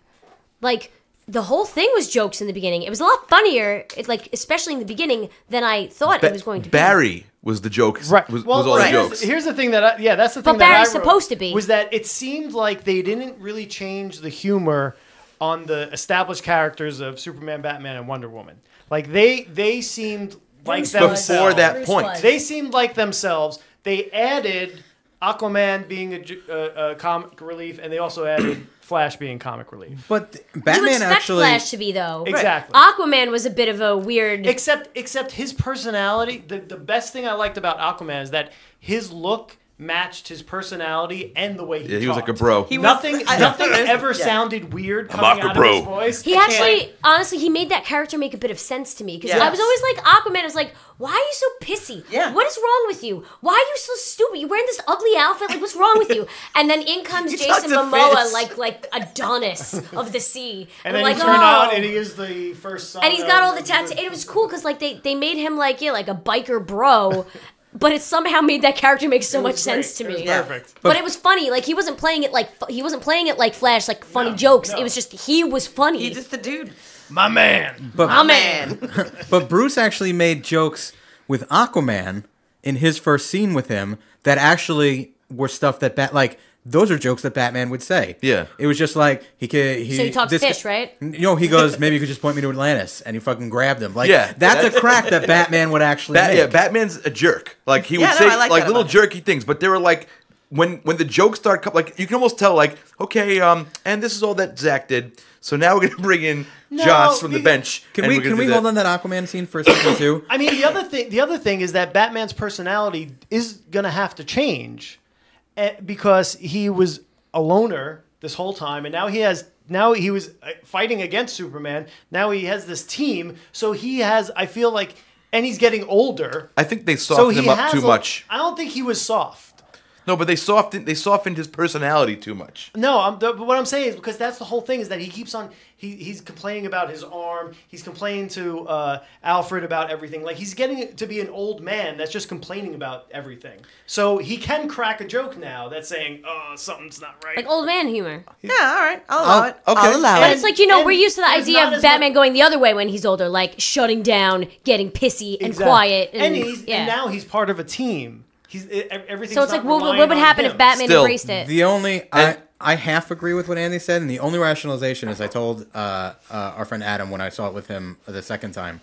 like the whole thing was jokes in the beginning. It was a lot funnier, it, like especially in the beginning, than I thought it was going to be. Barry was the joke. Right. Was, well, was all right. the here's, jokes. here's the thing that I, yeah, that's the thing But that I Barry's wrote, supposed to be. was that it seemed like they didn't really change the humor on the established characters of Superman, Batman, and Wonder Woman. Like they they seemed like Bruce themselves. Before that Bruce point. was. They seemed like themselves. They added Aquaman being a, ju- uh, a comic relief, and they also added Flash being comic relief. But you Batman expect actually. Flash to be though. Exactly. Aquaman was a bit of a weird. Except except his personality. The the best thing I liked about Aquaman is that his look matched his personality and the way he Yeah, he was like a bro. He was- Nothing I- nothing I- ever yeah. sounded weird coming Aqua out Bro. of his voice. He actually, honestly, he made that character make a bit of sense to me because Yes. I was always like Aquaman. I was like, why are you so pissy? Yeah. What is wrong with you? Why are you so stupid? You're wearing this ugly outfit. Like, what's wrong with you? And then in comes Jason Momoa, Fizz. like like Adonis of the sea, and I'm then like, he turned oh. out and he is the first son. and he's got all the tattoos. It was cool because like they they made him like yeah like a biker bro, but it somehow made that character make so much was sense to It was me. Yeah. Perfect. But, it was funny. Like he wasn't playing it like he wasn't playing it like Flash, like funny No, jokes. no. It was just he was funny. He's just a dude. My man. but Oh, man. But Bruce actually made jokes with Aquaman in his first scene with him that actually were stuff that Bat like those are jokes that Batman would say. Yeah. it was just like he could. He, So he talks this fish, right? You know, he goes, maybe you could just point me to Atlantis, and he fucking grabbed him. Like, Yeah. that's a crack that Batman would actually Bat, make. yeah, Batman's a jerk. Like he would Yeah, say I like like little about jerky things, but they were like when when the jokes start coming, like you can almost tell like okay, um, and this is all that Zach did. So now we're gonna bring in No, Joss from the bench. Can we can we hold that. on that Aquaman scene for a second too? I mean, the other thing, the other thing is that Batman's personality is gonna have to change, because he was a loner this whole time, and now he has. Now he was uh, fighting against Superman. Now he has this team, so he has. I feel like, and he's getting older. I think they So softened he him up too a- much. I don't think he was soft. No, but they softened they softened his personality too much. No, I'm, the, but what I'm saying is because that's the whole thing is that he keeps on he, he's complaining about his arm. He's complaining to uh, Alfred about everything. Like he's getting to be an old man that's just complaining about everything. So he can crack a joke now that's saying, "Oh, something's not right." like old man humor. Yeah, all right. I'll allow Oh, it. okay. I'll allow But it. it's like you know and we're used to the idea of Batman much- going the other way when he's older, like shutting down, getting pissy and Exactly. quiet, and, and, he's, yeah. and now he's part of a team. He's everything. so it's like what, what would happen if Batman Still, embraced it? The only I I half agree with what Andy said, and the only rationalization is I told uh, uh, our friend Adam when I saw it with him the second time.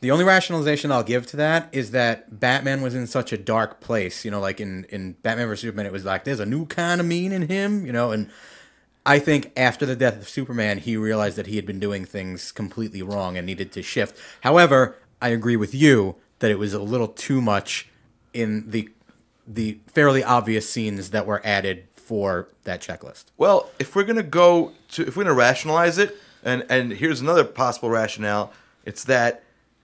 The only rationalization I'll give to that is that Batman was in such a dark place. You know, like in in Batman vs Superman, it was like there's a new kind of mean in him. You know, and I think after the death of Superman, he realized that he had been doing things completely wrong and needed to shift. However, I agree with you that it was a little too much in the the fairly obvious scenes that were added for that checklist. Well, if we're gonna go to if we're gonna rationalize it, and and here's another possible rationale, it's that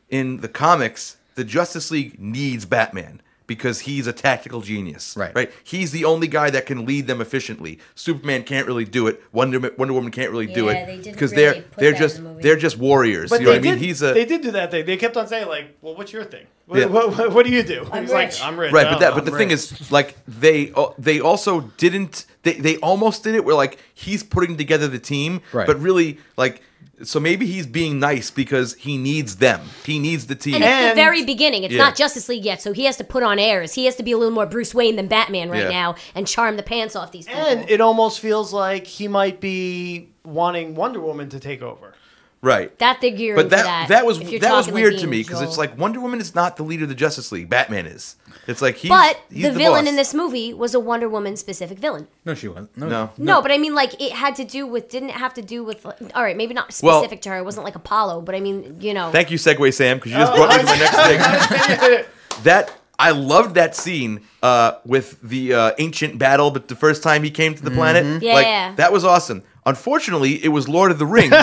in the comics, the Justice League needs Batman because he's a tactical genius. Right. Right. He's the only guy that can lead them efficiently. Superman can't really do it. Wonder Wonder Woman can't really do Yeah, they it didn't because really they're put they're just the they're just warriors. But you know they what I mean? did. He's a they did do that thing. They kept on saying like, "Well, what's your thing? What, Yeah. what, what, what do you do?" I'm He's like, "I'm rich." Right, I but that but the I'm thing rich." is like they uh, they also didn't they they almost did it where like he's putting together the team, Right. but really like so maybe he's being nice because he needs them. He needs the team. and it's the very beginning. It's Yeah. not Justice League yet, so he has to put on airs. He has to be a little more Bruce Wayne than Batman right Yeah. now and charm the pants off these people. And it almost feels like he might be wanting Wonder Woman to take over. Right. that the gear. But that that. that was that was talking, like, weird to me because it's like Wonder Woman is not the leader of the Justice League. Batman is. It's like he's But he's the, villain boss. in this movie was a Wonder Woman specific villain. No, she wasn't. No. No, no but I mean, like, it had to do with, didn't it have to do with, like, all right, maybe not Well- specific to her. It wasn't like Apollo, but I mean, you know. Thank you, Segway Sam, because you just brought me to my next thing. that I loved that scene uh, with the uh, ancient battle, but the first time he came to the planet, Mm-hmm. Yeah, like yeah. that was awesome. Unfortunately, it was Lord of the Rings it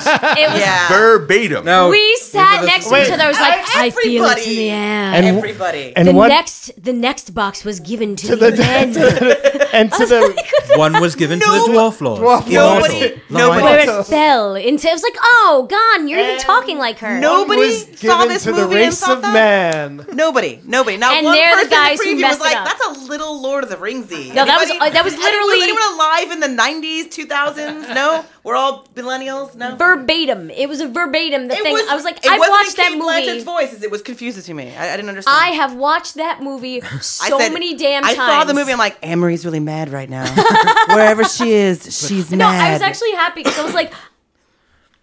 was, Yeah. verbatim. No, we sat the- next to each other. I was like, I feel it in everybody- the air. And- Everybody. And the what? next, the next box was given to, To the, the- dead. And to the one was given to the dwarf lord. Dwarf Nobody- nobody- where Immortal. it fell into. It was like, oh, gone. You're even talking like her. Nobody was saw given this to the movie and race thought of that? man. Nobody, nobody. Not And one they're the person guys who in the preview was like, up. "That's a little Lord of the Ringsy." No, that was- uh, that was I mean, literally- was anyone alive in the '90s, 2000s? No. We're all millennials now. verbatim. It was a verbatim. The It thing I was like, I watched in that Kate movie. Blanchett's voice. It was confusing to me. I, I didn't understand. I have watched that movie so said- many damn times. I saw the movie. I'm like, Ann Marie's really mad right now. Wherever she is, she's no, mad. I was actually happy because I was like,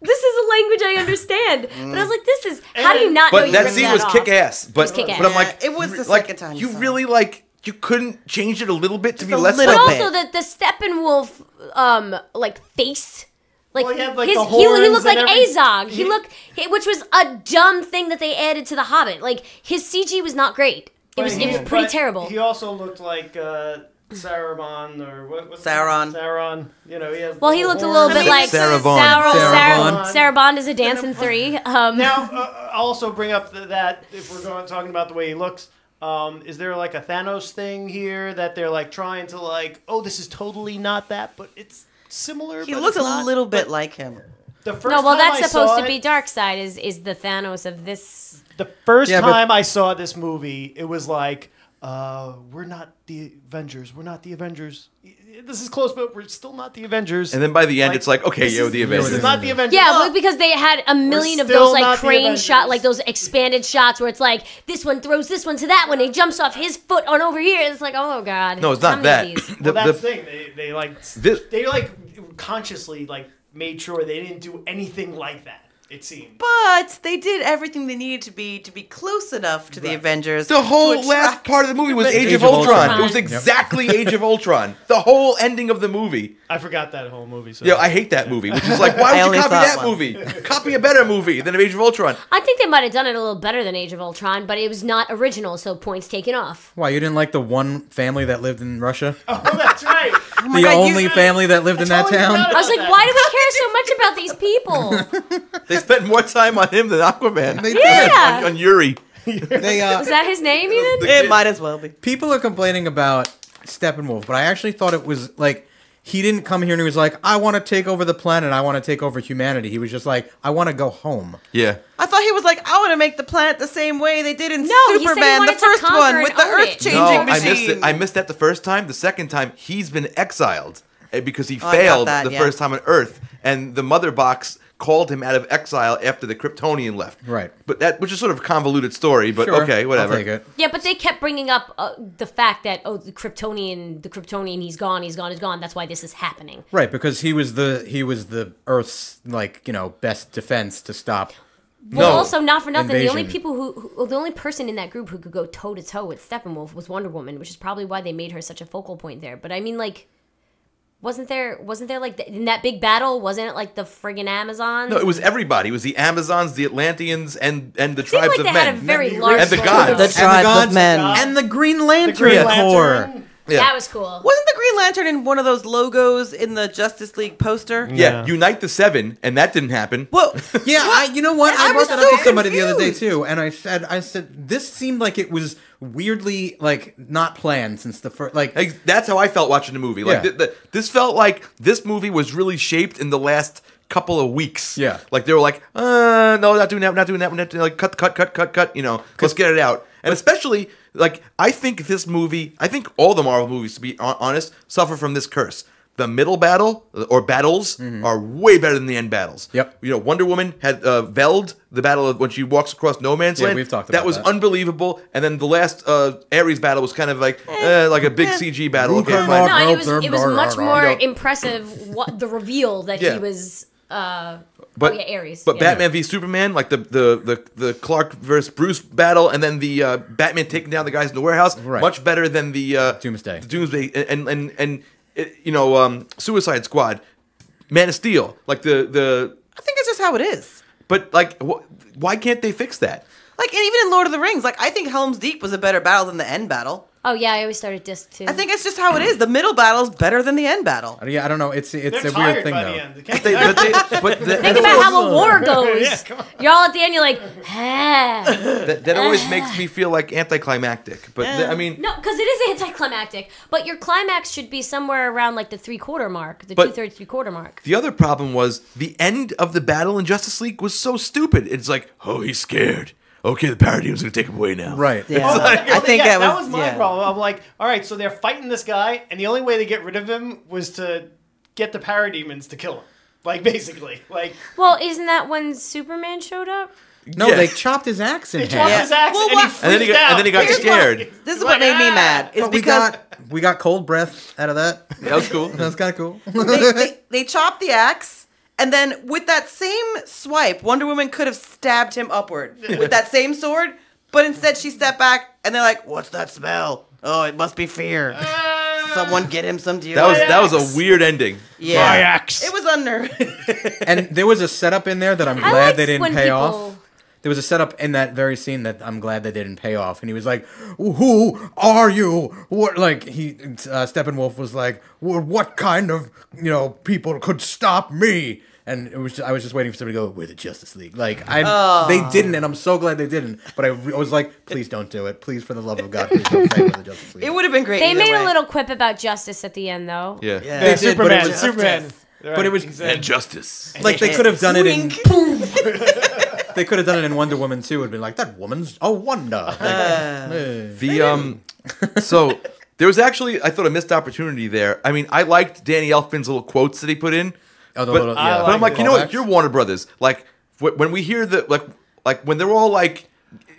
this is a language I understand. But I was like, this is how do you not But you that ripped scene that was off? kick ass. But kick-ass. but I'm like, it was the like, second time you You saw it. really like you couldn't change it a little bit to be less But like bit. also the the Steppenwolf um like face. Like, Well, he had, like, his, the he, he looked like and everything. Azog. He, He- looked, he, which was a dumb thing that they added to the Hobbit. Like his CG was not great. It was, But it was pretty but terrible. He also looked like uh, Saruman or what? What's Sauron. Sauron. You know, he has. well, he looked a little bit mean, like Sarah Sarah Vaughn. Sarah, Sarah Sarah, Bond is a dance in three. Um, Now, uh, I'll also bring up th- that if we're going talking about the way he looks, um, is there like a Thanos thing here that they're like trying to like, oh, this is totally not that, but it's similar. he but looks a not. little bit like him. The first no, well, time that's I supposed to be it- Darkseid. Is is the Thanos of this? The first Yeah, but- time I saw this movie, it was like, uh, we're not the Avengers. We're not the Avengers. This is close, but we're still not the Avengers. And then by the end, Like, it's like, okay, this yo, is- the This Avengers. is not the Avengers. Yeah, because they had a million of still those like not the crane Avengers. shot, like those expanded shots where it's like this one throws this one to that one, and he jumps off his foot on over here. It's like, oh god. No, it's How not many that. of these? The- well, that's the- the thing. They, they like This- they like consciously like made sure they didn't do anything like that. It seemed. But they did everything they needed to be to be close enough to the Avengers. The whole last part of the movie was Age, Age of, of Ultron. Ultron. It was exactly Age of Ultron. The whole ending of the movie. I forgot that whole movie. So Yeah, I hate that movie. Which is like, why would you copy that once. movie? Copy a better movie than Age of Ultron. I think they might have done it a little better than Age of Ultron, but it was not original, so points taken off. Why you didn't like the one family that lived in Russia? Oh, that's right. The God, you- only family that lived in that town. I was like, that. why do we care so much about these people? They spent more time on him than Aquaman. They Yeah. on, on Yuri. did. They uh, Was that his name even? It might as well be. people are complaining about Steppenwolf, but I actually thought it was like he didn't come here and he was like, "I want to take over the planet. I want to take over humanity." He was just like, "I want to go home." Yeah. I thought he was like, I want to make the planet the same way they did in No, he said he Superman, the first one with the. Earth changing No, I missed it. I missed that the first time. The second time, he's been exiled eh, because he Oh, failed that, the yeah. first time on Earth, and the Mother Box called him out of exile after the Kryptonian left. Right. But that, which is sort of a convoluted story. But Sure, okay, whatever. I'll take it. Yeah, but they kept bringing up uh, the fact that oh, the Kryptonian, the Kryptonian, he's gone, he's gone, he's gone. That's why this is happening. Right, because he was the he was the Earth's like you know best defense to stop. Well, No. also not for nothing. The only people who, who, the only person in that group who could go toe to toe with Steppenwolf was Wonder Woman, which is probably why they made her such a focal point there. But I mean, like, wasn't there, wasn't there like the, in that big battle? Wasn't it like the friggin' Amazons? No, it was everybody. It was the Amazons, the Atlanteans, and and the seemed tribes like of they men. had a very And large the scope. gods. the And the tribes gods- of men. And the Green Lantern The Green Corps. Lantern. Yeah. That was cool. Wasn't the Green Lantern in one of those logos in the Justice League poster? yeah, Yeah. unite the seven, and that didn't happen. Well, Yeah, I, you know what? And I I brought was that so up to somebody the other day too, and I said, I said this seemed like it was weirdly like not planned since the first. Like, Like, that's how I felt watching the movie. Like Yeah. th- th- this felt like this movie was really shaped in the last couple of weeks. Yeah. like they were like, uh, no, not doing that, we're not doing that, we're not doing like cut, cut, cut, cut, cut. You know, let's get it out. And especially like I think this movie, I think all the Marvel movies, to be honest, suffer from this curse. The middle battle uh, or battles are way better than the end battles. Mm-hmm. Yep. You know, Wonder Woman had uh, Veld, the battle of when she walks across No Man's Yeah, Land. we've talked that about was that. unbelievable. And then the last uh, Ares battle was kind of like eh, like a big CG battle. Okay, Luke fine. no, it was it was much more You know- impressive. What the reveal that Yeah. he was. Uh, But oh yeah, Ares. But yeah. Batman v Superman, like the the the, the Clark versus Bruce battle, and then the uh, Batman taking down the guys in the warehouse, Right. much better than the uh, Doomsday. Doomsday, and and and, it, you know, um, Suicide Squad, Man of Steel, like the the. I think it's just how it is. But like, wh- why can't they fix that? Like, and even in Lord of the Rings, like I think Helm's Deep was a better battle than the end battle. Oh yeah, I always started disc too. I think it's just how it is. The middle battle's better than the end battle. yeah, I don't know. It's it's They're a tired weird thing by though. the end. They can't- They, but they, but the, Think about always, how the war goes. Yeah, come on. You're all at the end. You're like, ah. that, that always makes me feel like anticlimactic. But the- I mean, No, because it is anticlimactic. But your climax should be somewhere around like the three quarter mark, the But- two thirds, three quarter mark. The other problem was the end of the battle in Justice League was so stupid. It's like, oh, he's scared. Okay, the Paradem's gonna take him away now. Right. Yeah. Well, I think yeah, that was, my yeah. problem. I'm like, all right, so they're fighting this guy, and the only way to get rid of him was to get the parademons to kill him. Like basically, like Well, isn't that when Superman showed up? No, Yeah. they chopped his axe in they chopped half. his axe Well, and, he And then he got- and then he got Here's scared. what- This is He's what like, made me mad. Is But we because got we got cold breath out of that. That was cool. that was kind of cool. they, they, they chopped the axe, and then with that same swipe, Wonder Woman could have stabbed him upward with that same sword, but instead she stepped back, and they're like, "What's that smell? Oh, it must be fear. Someone get him some deodorant." That was that was a weird ending. yeah. My axe. It was unnerving. and there was a setup in there that I'm I glad like they didn't when pay people- off. There was a setup in that very scene that I'm glad they didn't pay off. And he was like, "Who are you?" What like he uh, Steppenwolf was like, "Well, "What kind of you know people could stop me?" And it was I was just waiting for somebody to go, "We're the Justice League." Like I, they didn't, and I'm so glad they didn't. But I, re- I was like, "Please don't do it. Please, for the love of God, please don't say we're the Justice League." it would have been great. They made way. a little quip about justice at the end, though. Yeah. Yeah. They Yeah, did, but it Superman. was- Superman. But it was- He And justice. like they could have done it in Wink. they could have done it in Wonder Woman too. It'd been like that woman's a wonder. Like, eh. The um, so there was actually I thought a missed opportunity there. I mean, I liked Danny Elfman's little quotes that he put in, Oh, the but, little- I yeah. but I'm like, you know what? Callbacks. You're Warner Brothers. Like when we hear the like like when they're all like.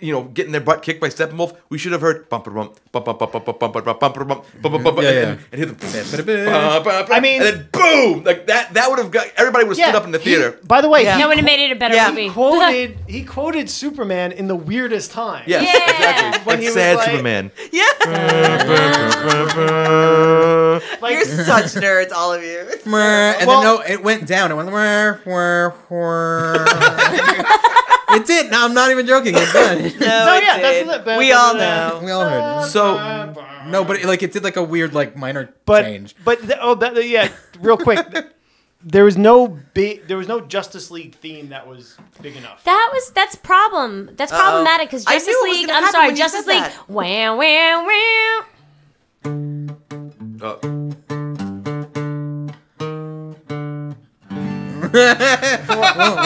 You know, getting their butt kicked by Steppenwolf, we should have heard bump bump bump bump bump bump bump bump bump bump bump bump bump bump Yeah, yeah. and and hear the I I mean- and then boom, like that. That would have got everybody would have stood up in the theater. by the way, Yeah. he That would have made it a better Yeah. movie. quoted he quoted Superman in the weirdest time. Yes, Yeah. exactly. When Like he was sad like- Superman. Yeah. Like, You're such nerds, all of you. And then no, it went down. It went. It did. No, I'm not even joking. It did. No, No, it yeah, that's did. what that- we all know. we all heard. It. So No, but it, like it did like a weird like minor but change. but th- oh that, yeah, real quick. There was no big. There was no Justice League theme that was big enough. That was that's problem. That's Uh-oh. problematic because I Justice knew League. I'm sorry, Justice League. that. Wow, wow, wow.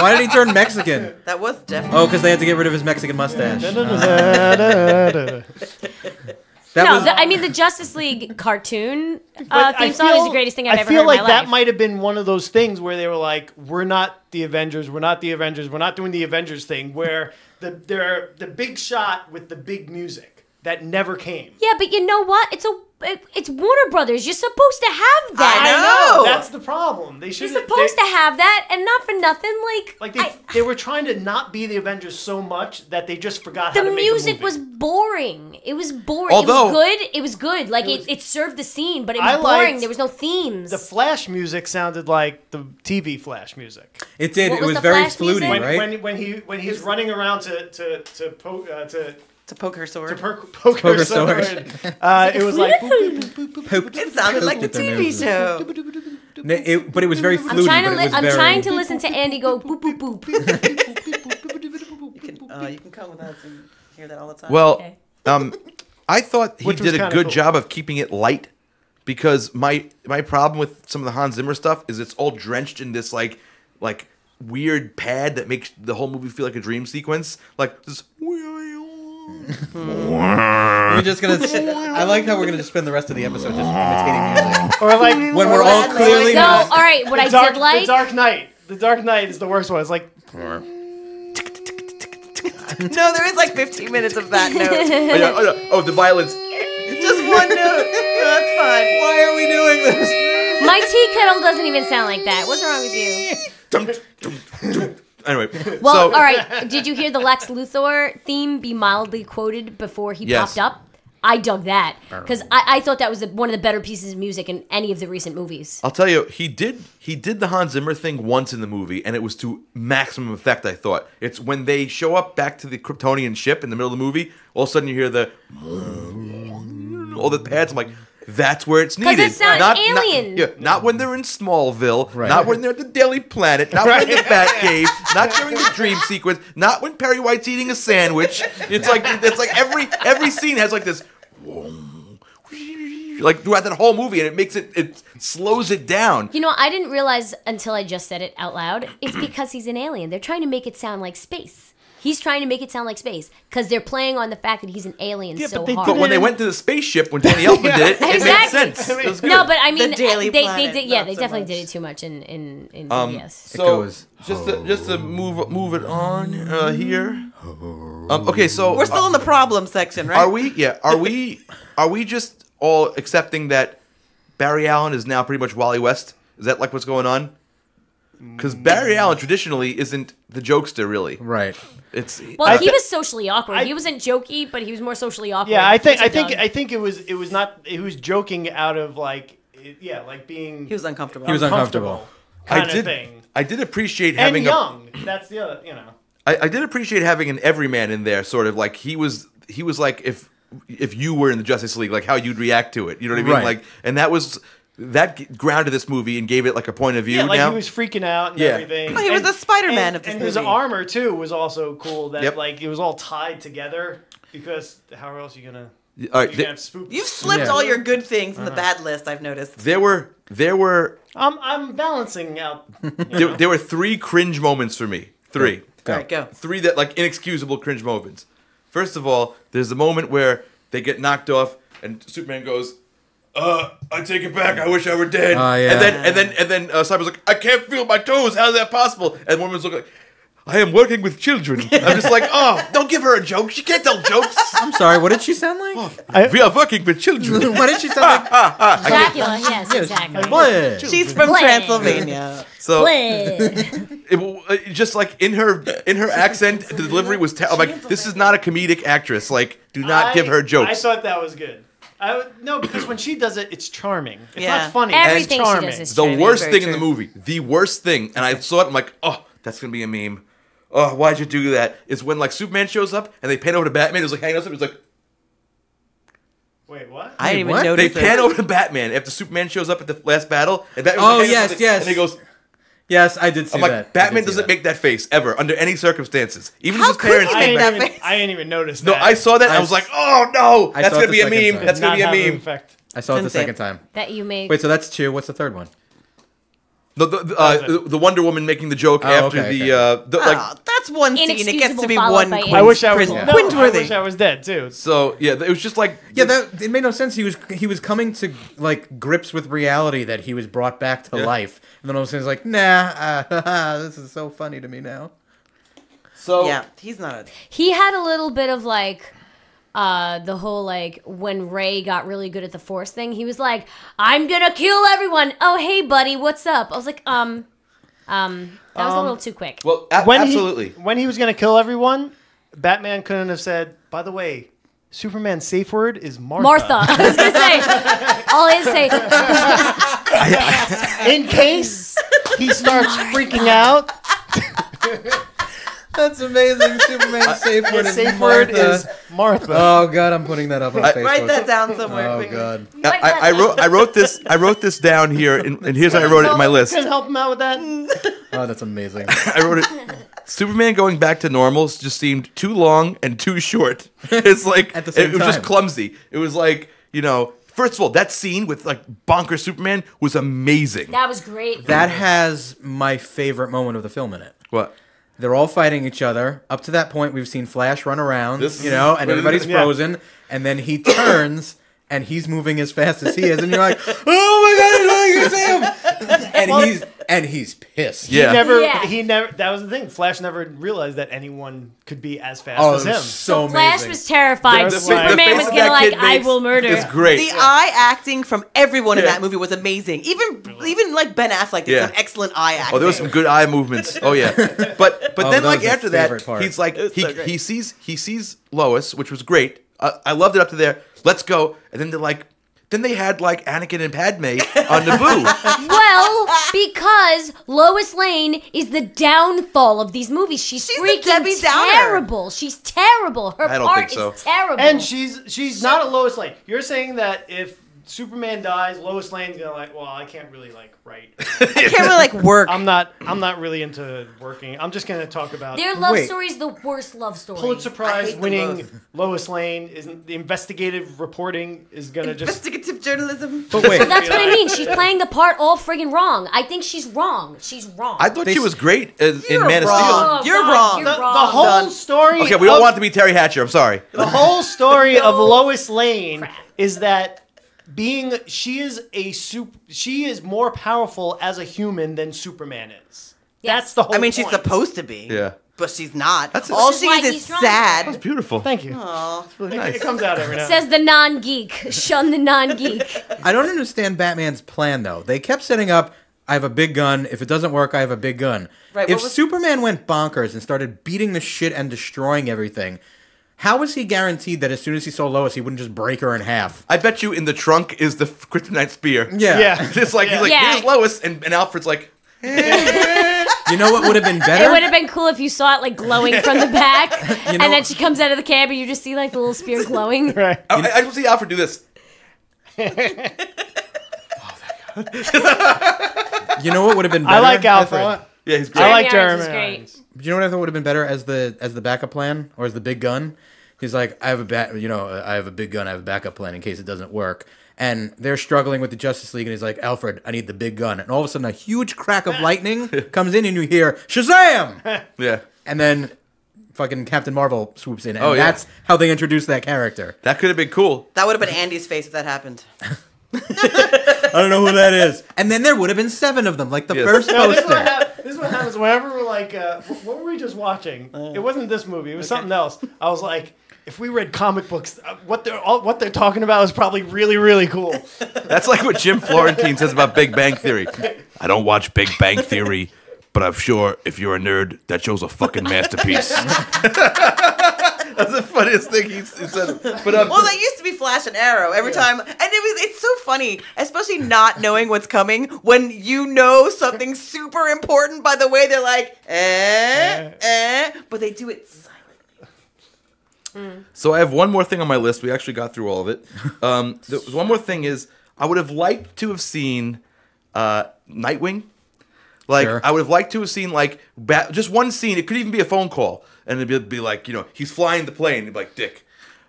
why did he turn Mexican? That was definitely. Oh, because they had to get rid of his Mexican mustache. Uh, that no, was. the, I mean the Justice League cartoon uh, I theme song is the greatest thing I've I ever feel heard like in my that life. might have been one of those things where they were like, "We're not the Avengers. We're not the Avengers. We're not doing the Avengers thing." Where the they're the big shot with the big music that never came. yeah, but you know what? It's a it- it's Warner Brothers. You're supposed to have that. I know. That's the problem. They should. You're supposed to have that, and not for nothing. Like, Like they, I- they were trying to not be the Avengers so much that they just forgot how the to make music was boring. It was boring. Although- it was good. It was good. Like it, was- it, served the scene, but it I was boring. There was no themes. the Flash music sounded like the TV Flash music. it did. What It was was very Flash fluty, music? When, right? when when he when he's running around to to to poke uh, to To poke her sword. to perk, poke, Poke her her sword. sword. Uh, it was like boop, boop, boop, boop, boop. It sounded like the TV show. No, it- but it was very fluty. I'm trying to. Li- I'm very, trying to listen to Andy go boop boop boop. You can, uh, you can come with us and hear that all the time. Well, Okay. um, I thought he Which did a good cool. job of keeping it light because my my problem with some of the Hans Zimmer stuff is it's all drenched in this like like weird pad that makes the whole movie feel like a dream sequence. Like this. We're just gonna. I like how we're gonna just spend the rest of the episode just imitating music or like when we're all Bad clearly. No, Like- all right. What I the dark, did like. the Dark Knight. The Dark Knight is the worst one. It's like no, there is like 15 minutes of that note. Oh, yeah, oh, yeah. oh, the violence. Just one note. That's fine. Why are we doing this? My tea kettle doesn't even sound like that. What's wrong with you? Anyway, Well, so all right. Did you hear the Lex Luthor theme be mildly quoted before he Yes. popped up? I dug that because I, I thought that was the, one of the better pieces of music in any of the recent movies. I'll tell you, he did he did the Hans Zimmer thing once in the movie, and it was to maximum effect. I thought it's when they show up back to the Kryptonian ship in the middle of the movie. All of a sudden, you hear the all the pads. I'm like, that's where it's needed. it sounds not, alien. Not, yeah, not when they're in Smallville, Right. not when they're at the Daily Planet, not when they're in the Batcave, not during the dream sequence, not when Perry White's eating a sandwich. It's like it's like every every scene has like this like throughout that whole movie, and it makes it it slows it down. You know, I didn't realize until I just said it out loud. It's because he's an alien. They're trying to make it sound like space. He's trying to make it sound like space because they're playing on the fact that he's an alien Yeah, so but they hard. But when they went to the spaceship, when Danny Elfman did it, it made Exactly. sense. It was good. no, but I mean, Daily they, Planet, they did. Yeah, they so definitely much. did it too much in in in Um, yes. So goes, just to, just to move move it on uh, here. Um, okay, so We're still in the problem section, right? Are we? Yeah. Are we? Are we just all accepting that Barry Allen is now pretty much Wally West? Is that like what's going on? Because Barry mm. Allen traditionally isn't the jokester, really. Right. It's Well, I he was socially awkward. I- he wasn't jokey, but he was more socially awkward. Yeah, I think I think Doug. I think it was it was not he was joking out of like it- yeah like being He was uncomfortable. He was uncomfortable. kind I of did. thing. I did appreciate And having a. young. That's the other you know. I, I did appreciate having an everyman in there, sort of like he was. He was like if if you were in the Justice League, like how you'd react to it. You know what I mean? Right. Like, and that was that grounded this movie and gave it like a point of view. Yeah, like now. he was freaking out and Yeah. everything. Oh, he was And- the Spider-Man and- of this And his armor too was also cool. That Yep. like it was all tied together because how else are you gonna All right, you have spook? You've slipped Yeah. all your good things in the uh-huh. bad list, I've noticed. there were there were I'm I'm balancing out. you there, know. there were three cringe moments for me. Three. Go. All right, go. three that like inexcusable cringe moments. First of all, there's the moment where they get knocked off and Superman goes, "Uh, I take it back. I wish I were dead." Oh, yeah. And then and then and then uh, Cyborg's like, "I can't feel my toes. How's that possible?" And woman's looking like, "I am working with children." I'm just like, "Oh, don't give her a joke. She can't tell jokes. I'm sorry. What did she sound like? we are working with children." what did she sound like? Dracula. Yes, exactly. What? She's from Blah. Transylvania. So Blah. it, uh, just like in her in her accent, the delivery was. Te- I'm like, this is not a comedic actress. Like, do not I- give her jokes. I thought that was good. I would, no, because when she does it, it's charming. It's Yeah. not funny. Everything it's she charming. does is the charming. worst very thing in the movie, the worst thing, and I saw it. I'm like, oh, that's gonna be a meme. Oh, why'd you do that? Is when like Superman shows up and they pan over to Batman. It's like hanging out. It's like Wait, what? I didn't even what? they pan over to Batman after Superman shows up at the last battle. And Batman's Oh, like, hanging yes, yes. And he goes, Yes, I did see I'm like, that. Batman doesn't that. make that face ever under any circumstances. Even How if his could parents he I make didn't, that even, face? I didn't even notice That. No. I saw that. and I I was like, oh no, I that's gonna be a meme. time. That's gonna be a have an meme. I saw it the second time. that you made. Wait, so that's two. What's the third one? The, the, the, uh, the, the Wonder Woman making the joke Oh, after okay, the, okay. uh, the like. Oh, that's one scene. It gets to be one. by I wish I was. quiz- No, I wish I was dead too. So yeah, it was just like Yeah, that it made no sense. He was he was coming to like grips with reality that he was brought back to Yeah. life, and then all of a sudden he's like, "Nah, uh, this is so funny to me now." so Yeah, he's not a. he had a little bit of like uh the whole like when Rey got really good at the force thing, he was like, I'm gonna kill everyone. Oh hey buddy, what's up? I was like, um um that was a little too quick. Well, a- When absolutely. He, when he was gonna kill everyone, Batman couldn't have said. By the way, Superman's safe word is Martha. Martha. I was gonna say all I say In case he starts freaking out, That's amazing. Superman's safe word is safe word Martha. is Martha. Oh god, I'm putting that up on Facebook. Write that down somewhere. Oh quickly. god. Write I, I wrote I wrote this I wrote this down here and, and here's how I wrote it in my list. Couldn't help him out with that. Oh, that's amazing. I wrote it. Superman going back to normal just seemed too long and too short. It's like At the same it was just clumsy. It was like you know. First of all, that scene with like bonker Superman was amazing. that was great. That has my favorite moment of the film in it. What? They're all fighting each other. Up to that point, we've seen Flash run around, This- you know, and everybody's? Yeah. frozen. And then he turns, and he's moving as fast as he is, and you're like, "Oh my god, it's him!" And he's and he's pissed. Yeah. He never. Yeah. He never. That was the thing. Flash never realized that anyone could be as fast Oh, as him. so Flash was terrified. The- the Superman face was of gonna like, I will murder. It's great. The eye acting from everyone in that movie was amazing. Even even like Ben Affleck did Yeah. some excellent eye acting. Oh, there was some good eye movements. Oh yeah, but but Oh, then that like after that, part. he's like he so he sees he sees Lois, which was great. Uh, I loved it up to there. Let's go, and then they're like, then they had like Anakin and Padme on Naboo. Well, because Lois Lane is the downfall of these movies. She's, She's freaking Debbie terrible. She's terrible. Her I don't part think so. is terrible. And she's she's not a Lois Lane. You're saying that if Superman dies, Lois Lane's gonna like, well, I can't really like write. I can't really like work. I'm not. I'm not really into working. I'm just gonna talk about Their love Wait. story is the worst love story. Pulitzer Prize winning. Lois Lane. Isn't the investigative reporting is gonna just Investigative journalism. But wait, That's what I mean. She's playing the part all friggin' wrong. I think she's wrong. She's wrong. I thought They she was great in, in You're Man of wrong. Steel. Oh, You're God, wrong. You're the, wrong. the whole Done. story. Okay, we don't of- want it to be Teri Hatcher. I'm sorry. The whole story of Lois Lane Crap. is that being she is a super she is more powerful as a human than Superman is. Yes. That's the whole I mean, she's supposed to be. Yeah. But she's not. That's- All she is he's is drunk. sad. Beautiful. Thank you. Aw. Really It comes out every now. Says the non-geek. Shun the non-geek. I don't understand Batman's plan though. They kept setting up. I have a big gun. If it doesn't work, I have a big gun. Right, if was- Superman went bonkers and started beating the shit and destroying everything, how was he guaranteed that as soon as he saw Lois, he wouldn't just break her in half? I bet you in the trunk is the Kryptonite spear. Yeah. Yeah. It's like he's like, Yeah. here's Lois, and, and Alfred's like, eh. You know what would have been better? It better? would have been cool if you saw it like glowing from the back, You know- and then she comes out of the cab, and you just see like the little spear glowing. Right. I, I just see Alfred do this. Oh, you know what would have been better? I like Alfred. thought? Yeah, he's great. I like Jeremy Jeremy. Irons is Irons. Do you know what I thought would have been better as the as the backup plan or as the big gun? He's like, I have a bat, you know, I have a big gun. I have a backup plan in case it doesn't work. And they're struggling with the Justice League, and he's like, Alfred, I need the big gun. And all of a sudden, a huge crack of lightning comes in, and you hear Shazam! yeah. and then fucking Captain Marvel swoops in, and Oh, yeah. that's how they introduce that character. That could have been cool. That would have been Andy's face if that happened. I don't know who that is. And then there would have been seven of them, like the Yes. first No, this, is what poster. Hap- this is what happens whenever we're like, uh, what were we just watching? it wasn't this movie. It was something else. I was like, if we read comic books, uh, what they're all, what they're talking about is probably really really cool. That's like what Jim Florentine says about Big Bang Theory. I don't watch Big Bang Theory, but I'm sure if you're a nerd, that show's a fucking masterpiece. That's the funniest thing he, he said. But um, Well, that used to be Flash and Arrow every time, and it was it's so funny, especially not knowing what's coming when you know something super important by the way they're like, eh, eh, but they do it silently. So I have one more thing on my list. We actually got through all of it. Um, the, one more thing is I would have liked to have seen uh, Nightwing. Like Sure. I would have liked to have seen like ba- just one scene. It could even be a phone call, and it'd be, be like you know he's flying the plane. He'd be like Dick,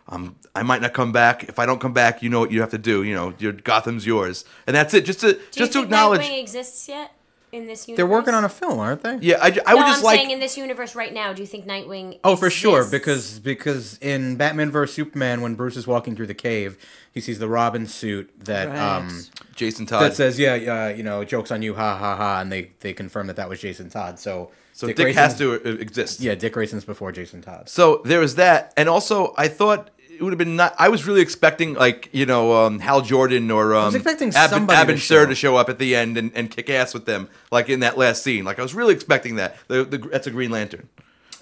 um, I might not come back. If I don't come back, you know what you have to do. You know your Gotham's yours, and that's it. Just to Do you just to think acknowledge. Nightwing exists yet in this universe? They're working on a film, aren't they? Yeah, I, I no, would just I'm like. saying in this universe right now. Do you think Nightwing? Oh, for sure, exists? because because in Batman vs Superman, when Bruce is walking through the cave, he sees the Robin suit that um Jason Todd. that says, "Yeah, uh, you know, jokes on you, ha ha ha," and they they confirm that that was Jason Todd. So so Dick, has to uh, exist. Yeah, Dick Grayson's before Jason Todd. So there was that, and also I thought it would have been not. I was really expecting like you know um, Hal Jordan or um, was expecting Ab- somebody to Abin Sur show. to show up at the end and, and kick ass with them, like in that last scene. Like I was really expecting that. The, the, that's a Green Lantern.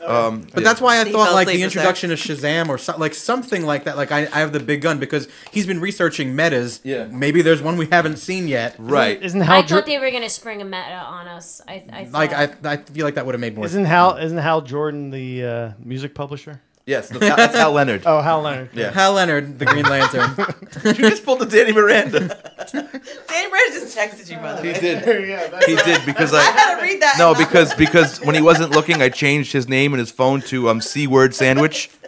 Um, But yeah. that's why I He thought like the introduction of Shazam or so, like something like that. Like I, I have the big gun because he's been researching metas. Yeah. Maybe there's one we haven't seen yet. right. Isn't Hal? I Hal thought Jordan? they were gonna spring a meta on us. I, I Like I, I feel like that would have made more. Isn't Hal? Isn't Hal Jordan the uh, music publisher? Yes, no, that- that's Hal Leonard. Oh, Hal Leonard. Yeah. Hal Leonard, the Green Lantern. you just pulled the Danny Miranda. Dan Brand just texted you, by the he way. did. yeah, that's He did because I I. had to read that. No, because because when he wasn't looking, I changed his name in his phone to um C word sandwich.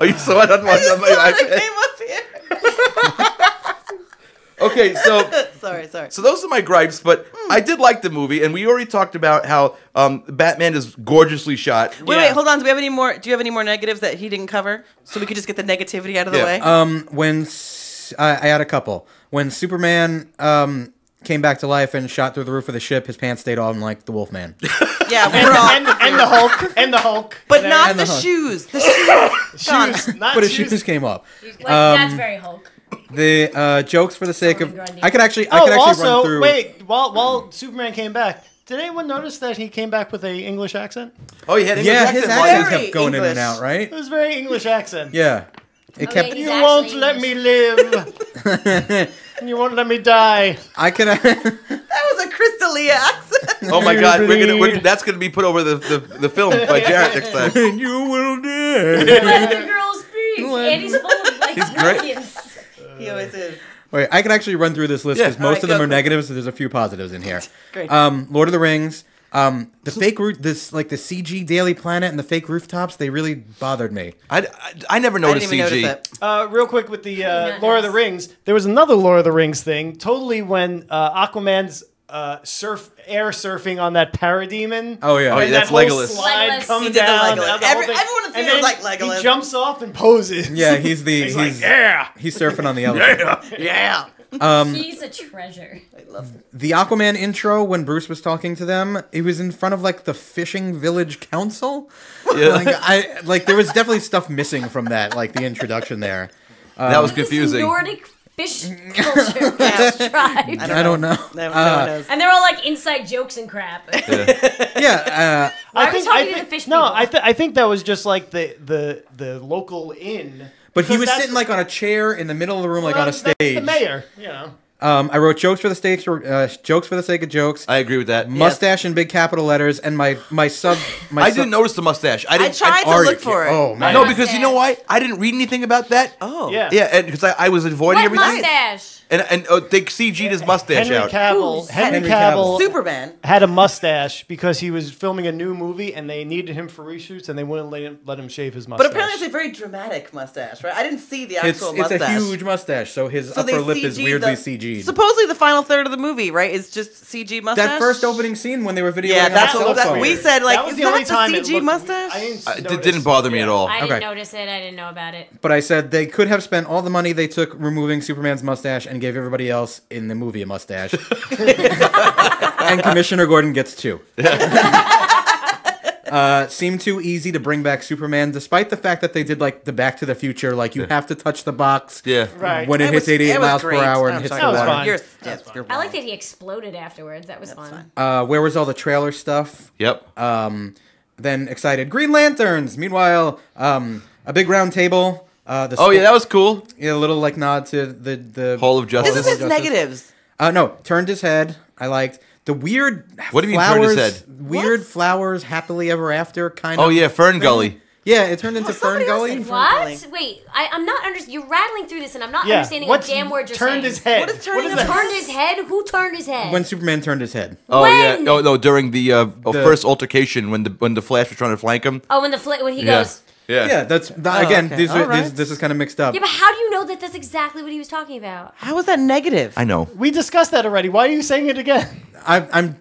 Oh, you saw it on my, on my Sorry, iPad? I came up Okay, so sorry, sorry. So those are my gripes, but I did like the movie, and we already talked about how um, Batman is gorgeously shot. Wait, Yeah. wait, hold on. Do we have any more? Do you have any more negatives that he didn't cover, so we could just get the negativity out of the Yeah. way? um, when I had a couple. When Superman um came back to life and shot through the roof of the ship, his pants stayed on like the Wolfman. yeah, and, we're all. and, and the Hulk. And the Hulk. but not the, the Hulk. shoes. The shoes. John. shoes. Not but his shoes. shoes came up. like, that's very Hulk. The uh, jokes for the sake of, I could actually, I Oh, could actually also, run through. wait. While while Superman came back, did anyone notice that he came back with a English accent? Oh, he had English Yeah, accent his accent kept going in and out, right? It was very English accent. Yeah, it Oh, kept. yeah, he's You won't let me live. And you won't let me die. I could. That was a Crystalia accent. Oh my God, we're gonna, we're that's gonna be put over the, the, the film by Jarrett next time. you will die. Let the girl speak. And he's full of like He's great. Brilliance. he He always is. Wait, I can actually run through this list Yeah. because most Alright, of them go, are go. negatives. So there's a few positives in here. Great. Um, Lord of the Rings. Um, the fake root, this like the CG Daily Planet and the fake rooftops, they really bothered me. I, I, I never I didn't noticed even CG. notice it. Uh, real quick with the uh, Lord of the. Rings, there was another Lord of the Rings thing. Totally when uh, Aquaman's uh, surf air surfing on that parademon. Oh, yeah. Oh, yeah, that's that whole Legolas. Slide Legolas. comes He did the down. Legolas. and the Every- everyone in the And theater was like Legolas. He jumps off and poses. Yeah, he's the He's, he's like, yeah. he's surfing on the elephant. Yeah. yeah. He's a treasure. I love it. The Aquaman intro when Bruce was talking to them, it was in front of like the fishing village council. Yeah. Like I like there was definitely stuff missing from that, like the introduction there. that was confusing. Nordic fish culture tribe. I don't know. No, no Uh, one knows. And they're all like inside jokes and crap. Yeah, uh, Why are we think- talking to think, the fish No, people? I, th- I think that was just like the the the local inn. but he was sitting like on a chair in the middle of the room, like well, on a that's stage. the mayor, you know. Um, I wrote jokes for the stakes, uh, jokes for the sake of jokes. I agree with that. mustache in big capital letters, and my my sub. My I sub- didn't notice the mustache. I I didn't. I tried to look for it. Oh man. no, because you know why? I didn't read anything about that. Oh. Yeah. Yeah, because I, I was avoiding what everything. mustache? And and oh, they CG'd his mustache Henry out. Cavill. Who's Henry, Henry Cavill, Cavill? Superman. had a mustache because he was filming a new movie and they needed him for reshoots and they wouldn't let him, let him shave his mustache. But apparently it's a very dramatic mustache, right? I didn't see the It's actual it's mustache. a huge mustache, so his So they upper lip is CG'd weirdly the- CG'd. Supposedly the final third of the movie, right, is just CG mustache. that first opening scene when they were videoing Yeah, on that's the That cell what looked that, phone. we said. Like, that was is the only that time the it CG looked- mustache? I didn't Uh, it notice. didn't bother me at all. I didn't Okay. notice it. I didn't know about it. But I said they could have spent all the money they took removing Superman's mustache and gave everybody else in the movie a mustache. and Commissioner Gordon gets two. uh, seemed too easy to bring back Superman, despite the fact that they did like the Back to the Future, like you have to touch the box Yeah. Right. when it, It hits was- 88 it was miles per hour I'm and hits sorry. the That was water. fine. You're, That's yes, you're I like that he exploded afterwards. That was fun. Uh, where was all the trailer stuff? Yep. Um, then excited Green Lanterns. Meanwhile, um, a big round table. Uh, the oh yeah, that was cool. yeah, a little like nod to the the Hall of Justice. This is his Justice. negatives. Uh, no, turned his head. I liked the weird. What do you mean turned flowers, his head? Weird flowers, happily ever after kind of. Oh yeah, Fern Gully. Yeah, it turned into Fern Gully. said What? Wait, I, I'm not under. You're rattling through this, and I'm not Yeah. understanding What's a damn word you're turned saying. his head? What is turning What his is? Turned his head? Who turned his head? When Superman turned his head. Oh When? yeah. Oh no, during the, uh, oh, The- first altercation when the when the Flash was trying to flank him. oh, when the fl- when he Yeah. goes. Yeah. Yeah, that's that, again. okay. These are, right. these, this is kind of mixed up. Yeah, but how do you know that that's exactly what he was talking about? How is that negative? I know. We discussed that already. Why are you saying it again? I, I'm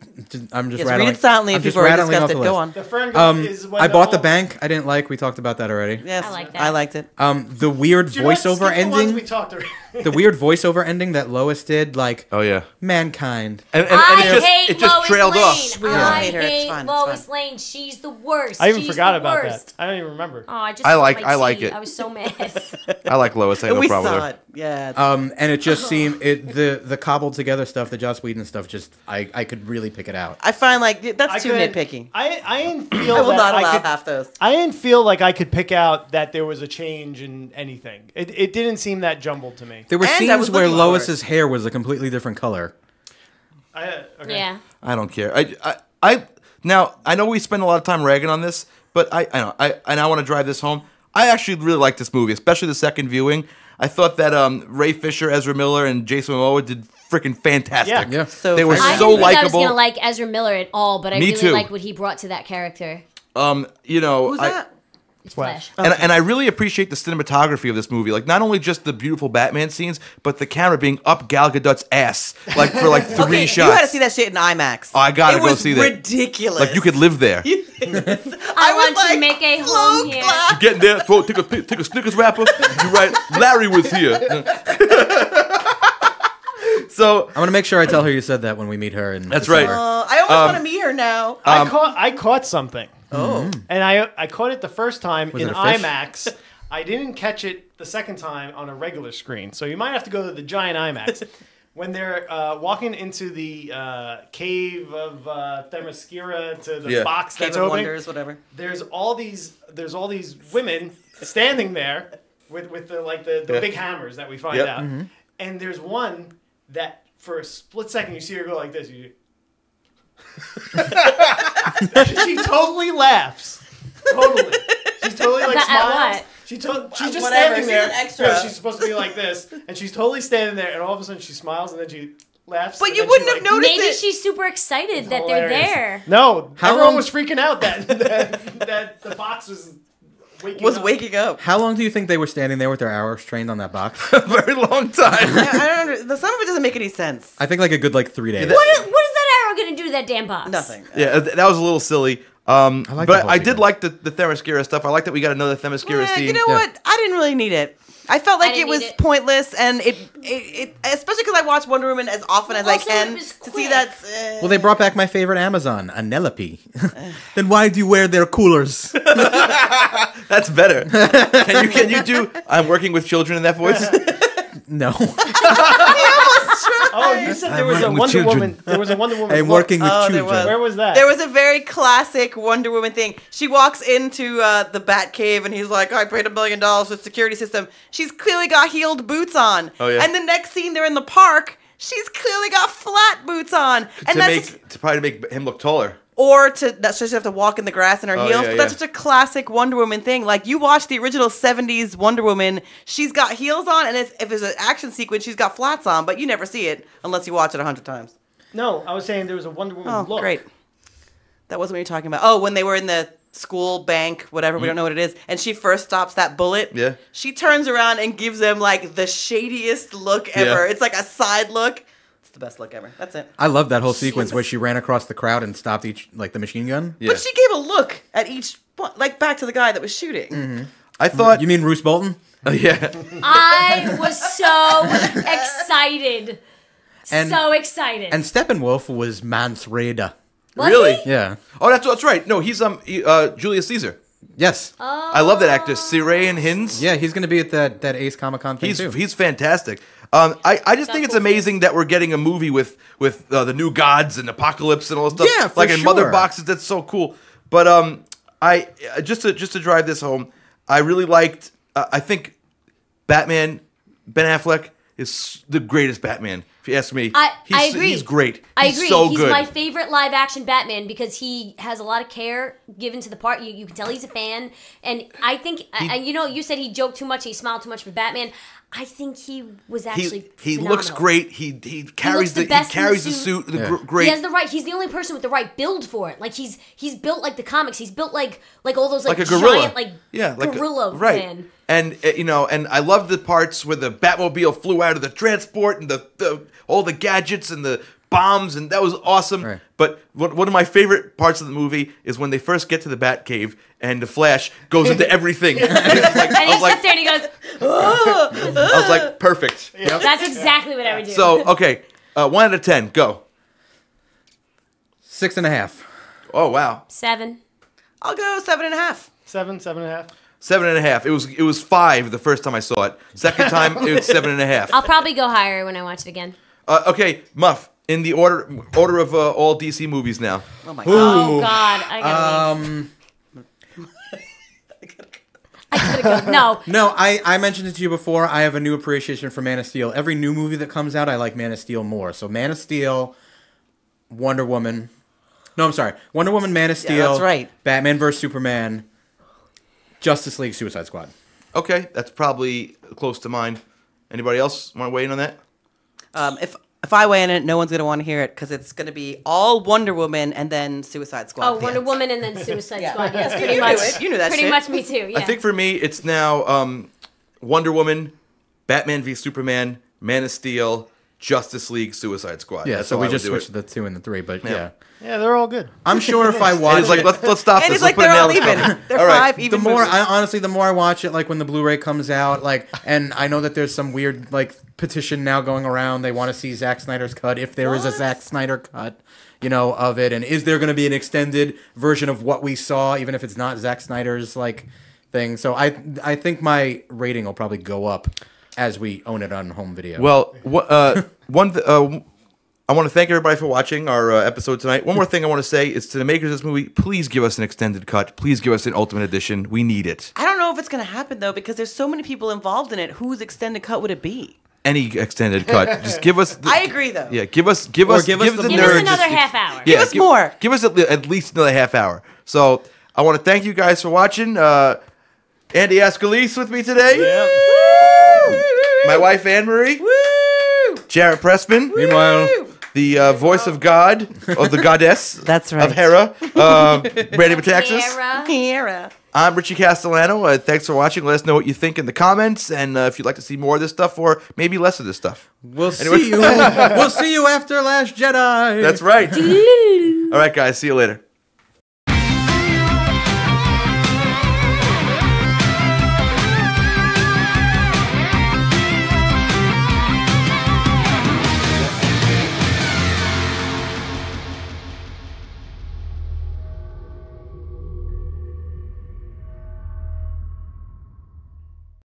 I'm just Yes, rattling. read it silently I'm if just you've already rattling discussed off it. the Go on. The Fern Um, is when I bought the bank. I didn't like. We talked about that already. Yes, I like that. I liked it. Um, the weird Do not voiceover skip the ones ending. We talked already. The weird voiceover ending that Lois did, like Oh yeah. mankind. And, and, and I it just hate it just Lois trailed Lane. off. We all I hate her. It's hate fine, it's Lois fine. Lane. She's the worst. I even She's forgot about worst. that. I don't even remember. Oh, I just I like- I like it. I was so mad. I like Lois. I have no we problem with saw her. it. Yeah. Um, and it just seemed it the the cobbled together stuff, the Joss Whedon stuff. Just I I could really pick it out. I find like that's I too couldn't- nitpicky. I I didn't feel I will not allow could, half those. I didn't feel like I could pick out that there was a change in anything. It, it didn't seem that jumbled to me. There were And I scenes was where Lois's hair was a completely different color. I, uh, okay. yeah. I don't care. I, I, I now I know we spend a lot of time ragging on this, but I, I know I and I want to drive this home. I actually really like this movie, especially the second viewing. I thought that um, Ray Fisher, Ezra Miller, and Jason Momoa did freaking fantastic. Yeah. Yeah. So They were. I so didn't I was likable. gonna like Ezra Miller at all, but I Me really too. like what he brought to that character. Um, you know, Who's I- that? It's Flash. Flash. and, and I really appreciate the cinematography of this movie. Like not only just the beautiful Batman scenes, but the camera being up Gal Gadot's ass, like for like three Okay, shots. you had to see that shit in IMAX. Oh, I gotta it go was see that. Ridiculous. like you could live there. I, was want to like, make a home here. clap." Get in there, throw, take a take a Snickers wrapper. You write, Larry was here. so I'm gonna make sure I tell her you said that when we meet her. In That's right. Uh, I almost want to meet her now. I Um, caught I caught something. Oh, And I I caught it the first time Was in it a fish? IMAX. I didn't catch it the second time on a regular screen. So you might have to go to the giant IMAX. when they're uh, walking into the uh, cave of uh, Themyscira to the Yeah. box Cave that's of open, Wonders, whatever. there's all these there's all these women standing there with with the like the, the Yeah. big hammers that we find Yep. out. And there's one that for a split second you see her go like this. You... she totally laughs. Totally. She's totally like At smiles. She told, she's just Whatever, standing she's there. an extra. No, she's supposed to be like this, and she's totally standing there, and all of a sudden she smiles, and then she laughs. But you wouldn't have like- noticed Maybe it. she's super excited that they're there. No, How everyone long- was freaking out that that, that the box was waking was up. waking up. How long do you think they were standing there with their hours trained on that box? a very long time. I, I don't under, the some of it doesn't make any sense. I think like a good like three days. that- What is, what is that arrow going to do to that damn box? Nothing. yeah, that was a little silly. Um, I like but I did like the, the Themyscira stuff. I like that we got another Themyscira Eh, scene. you know Yeah. what? I didn't really need it. I felt like it was it. pointless, and it, it, it especially because I watch Wonder Woman as often as I Also, it can was to see that. eh. Well, they brought back my favorite Amazon, Anelope. then why do you wear their coolers? That's better. can you can you do? I'm working with children in that voice. no, Oh, you said there was a Wonder children. Woman. There was a Wonder Woman. I'm working with Oh, there children. was. Where was that? There was a very classic Wonder Woman thing. She walks into uh, the Batcave and he's like, I paid a million dollars for the security system. She's clearly got heeled boots on. Oh, yeah. And the next scene, they're in the park. She's clearly got flat boots on. And to that's make just- to probably make him look taller. Or to that's just have to walk in the grass in her Oh, heels. yeah, but that's yeah. such a classic Wonder Woman thing. Like you watch the original '70s Wonder Woman, she's got heels on, and it's, if there's an action sequence, she's got flats on. But you never see it unless you watch it a hundred times. no, I was saying there was a Wonder Woman Oh, look. great. That wasn't what you're talking about. Oh, when they were in the school bank, whatever, we don't know what it is, and she first stops that bullet. Mm. Yeah. She turns around and gives them like the shadiest look ever. Yeah. It's like a side look. It's the best look ever. That's it. I love that whole sequence Jesus. where she ran across the crowd and stopped each like the machine gun. Yeah. But she gave a look at each one, like back to the guy that was shooting. I thought. You mean Roose Bolton? yeah. I was so excited. And- so excited. And Steppenwolf was Mance Rayder. Was really? he? Yeah. Oh, that's that's right. No, he's um he, uh Julius Caesar. Yes. I love that actor, Ciarán Hinds. Yeah, he's gonna be at that that Ace Comic Con thing He's too. he's fantastic. Um, I, I just think it's cool. amazing that we're getting a movie with with uh, the new gods and Apokolips and all this stuff. Yeah, for like in mother boxes. That's so cool. But um, I uh, just to just to drive this home, I really liked. Uh, I think Batman, Ben Affleck is the greatest Batman. If you ask me, I, he's, I agree. He's great. I He's agree. So he's good. my favorite live action Batman because he has a lot of care given to the part. You, you can tell he's a fan, and I think and you know you said he joked too much, he smiled too much for Batman. I think he was actually he he looks great. He he carries the the, best he in the carries the suit. suit. The Yeah. gr- great. He has the right. He's the only person with the right build for it. Like he's he's built like the comics. He's built like like all those like, like a gorilla, giant like yeah, like a- gorilla right? man. And uh, you know, and I love the parts where the Batmobile flew out of the transport and the, the all the gadgets and the bombs, and that was awesome. Right. But one one of my favorite parts of the movie is when they first get to the Batcave and the Flash goes into everything. And like, And he was like, sits there and he goes, I was like, perfect. "That's exactly what I would do." So okay, uh, one out of ten, go. Six and a half. Oh wow, seven. I'll go seven and a half. Seven, seven and a half. seven and a half. It was it was five the first time I saw it. Second time it was seven and a half. I'll probably go higher when I watch it again. Uh, okay, Muff. In the order order of uh, all DC movies now. Oh my god. Oh God, I gotta leave. Um, I gotta go. No, no, I, I mentioned it to you before. I have a new appreciation for Man of Steel. Every new movie that comes out, I like Man of Steel more. So Man of Steel, Wonder Woman. No, I'm sorry. Wonder Woman, Man of Steel. Yeah, that's right. Batman vs Superman, Justice League, Suicide Squad. Okay, that's probably close to mine. Anybody else want to weigh in on that? Um, if if I weigh in it, no one's gonna want to hear it because it's gonna be all Wonder Woman and then Suicide Squad. Oh, the Wonder end. Woman and then Suicide Yeah. Squad. Yes, You pretty knew much. it. You knew that Pretty shit. much me too. Yeah. I think for me, it's now um, Wonder Woman, Batman v Superman, Man of Steel, Justice League, Suicide Squad. Yeah, That's so how we I just would do switched it. the two and the three, but Yeah. yeah. Yeah, they're all good. I'm sure if I And watch it's like it, let's let's stop And this. it's like let's put they're all nail in even. They're All right. five the even. more movies. I honestly the more I watch it like when the Blu-ray comes out like and I know that there's some weird like petition now going around they want to see Zack Snyder's cut if there is a What? Zack Snyder cut you know of it and is there going to be an extended version of what we saw even if it's not Zack Snyder's like thing so I I think my rating will probably go up as we own it on home video Well, uh, one. Th- uh, I want to thank everybody for watching our uh, episode tonight. One more thing I want to say is to the makers of this movie, please give us an extended cut. Please give us an ultimate edition. We need it. I don't know if it's gonna happen though because there's so many people involved in it. Whose extended cut would it be? Any extended cut. Just give us. The, I agree though. Yeah, give us, give Or us, give give, us the the Give us nerds. another half hour. Yeah, us more. Give us at, le- at least another half hour. So I want to thank you guys for watching. Uh, Andy Ascolese with me today. Yeah. My wife Ann Marie. Woo! Jarrett Pressman. Meanwhile, The uh, voice of God, of the goddess. That's right. Of Hera. Uh, Brandi Metaxas. Sarah. Hera. I'm Richie Castellano. Uh, thanks for watching. Let us know what you think in the comments, and uh, if you'd like to see more of this stuff or maybe less of this stuff. we'll Anyway. see you. we'll see you after Last Jedi. That's right. All right, guys. See you later.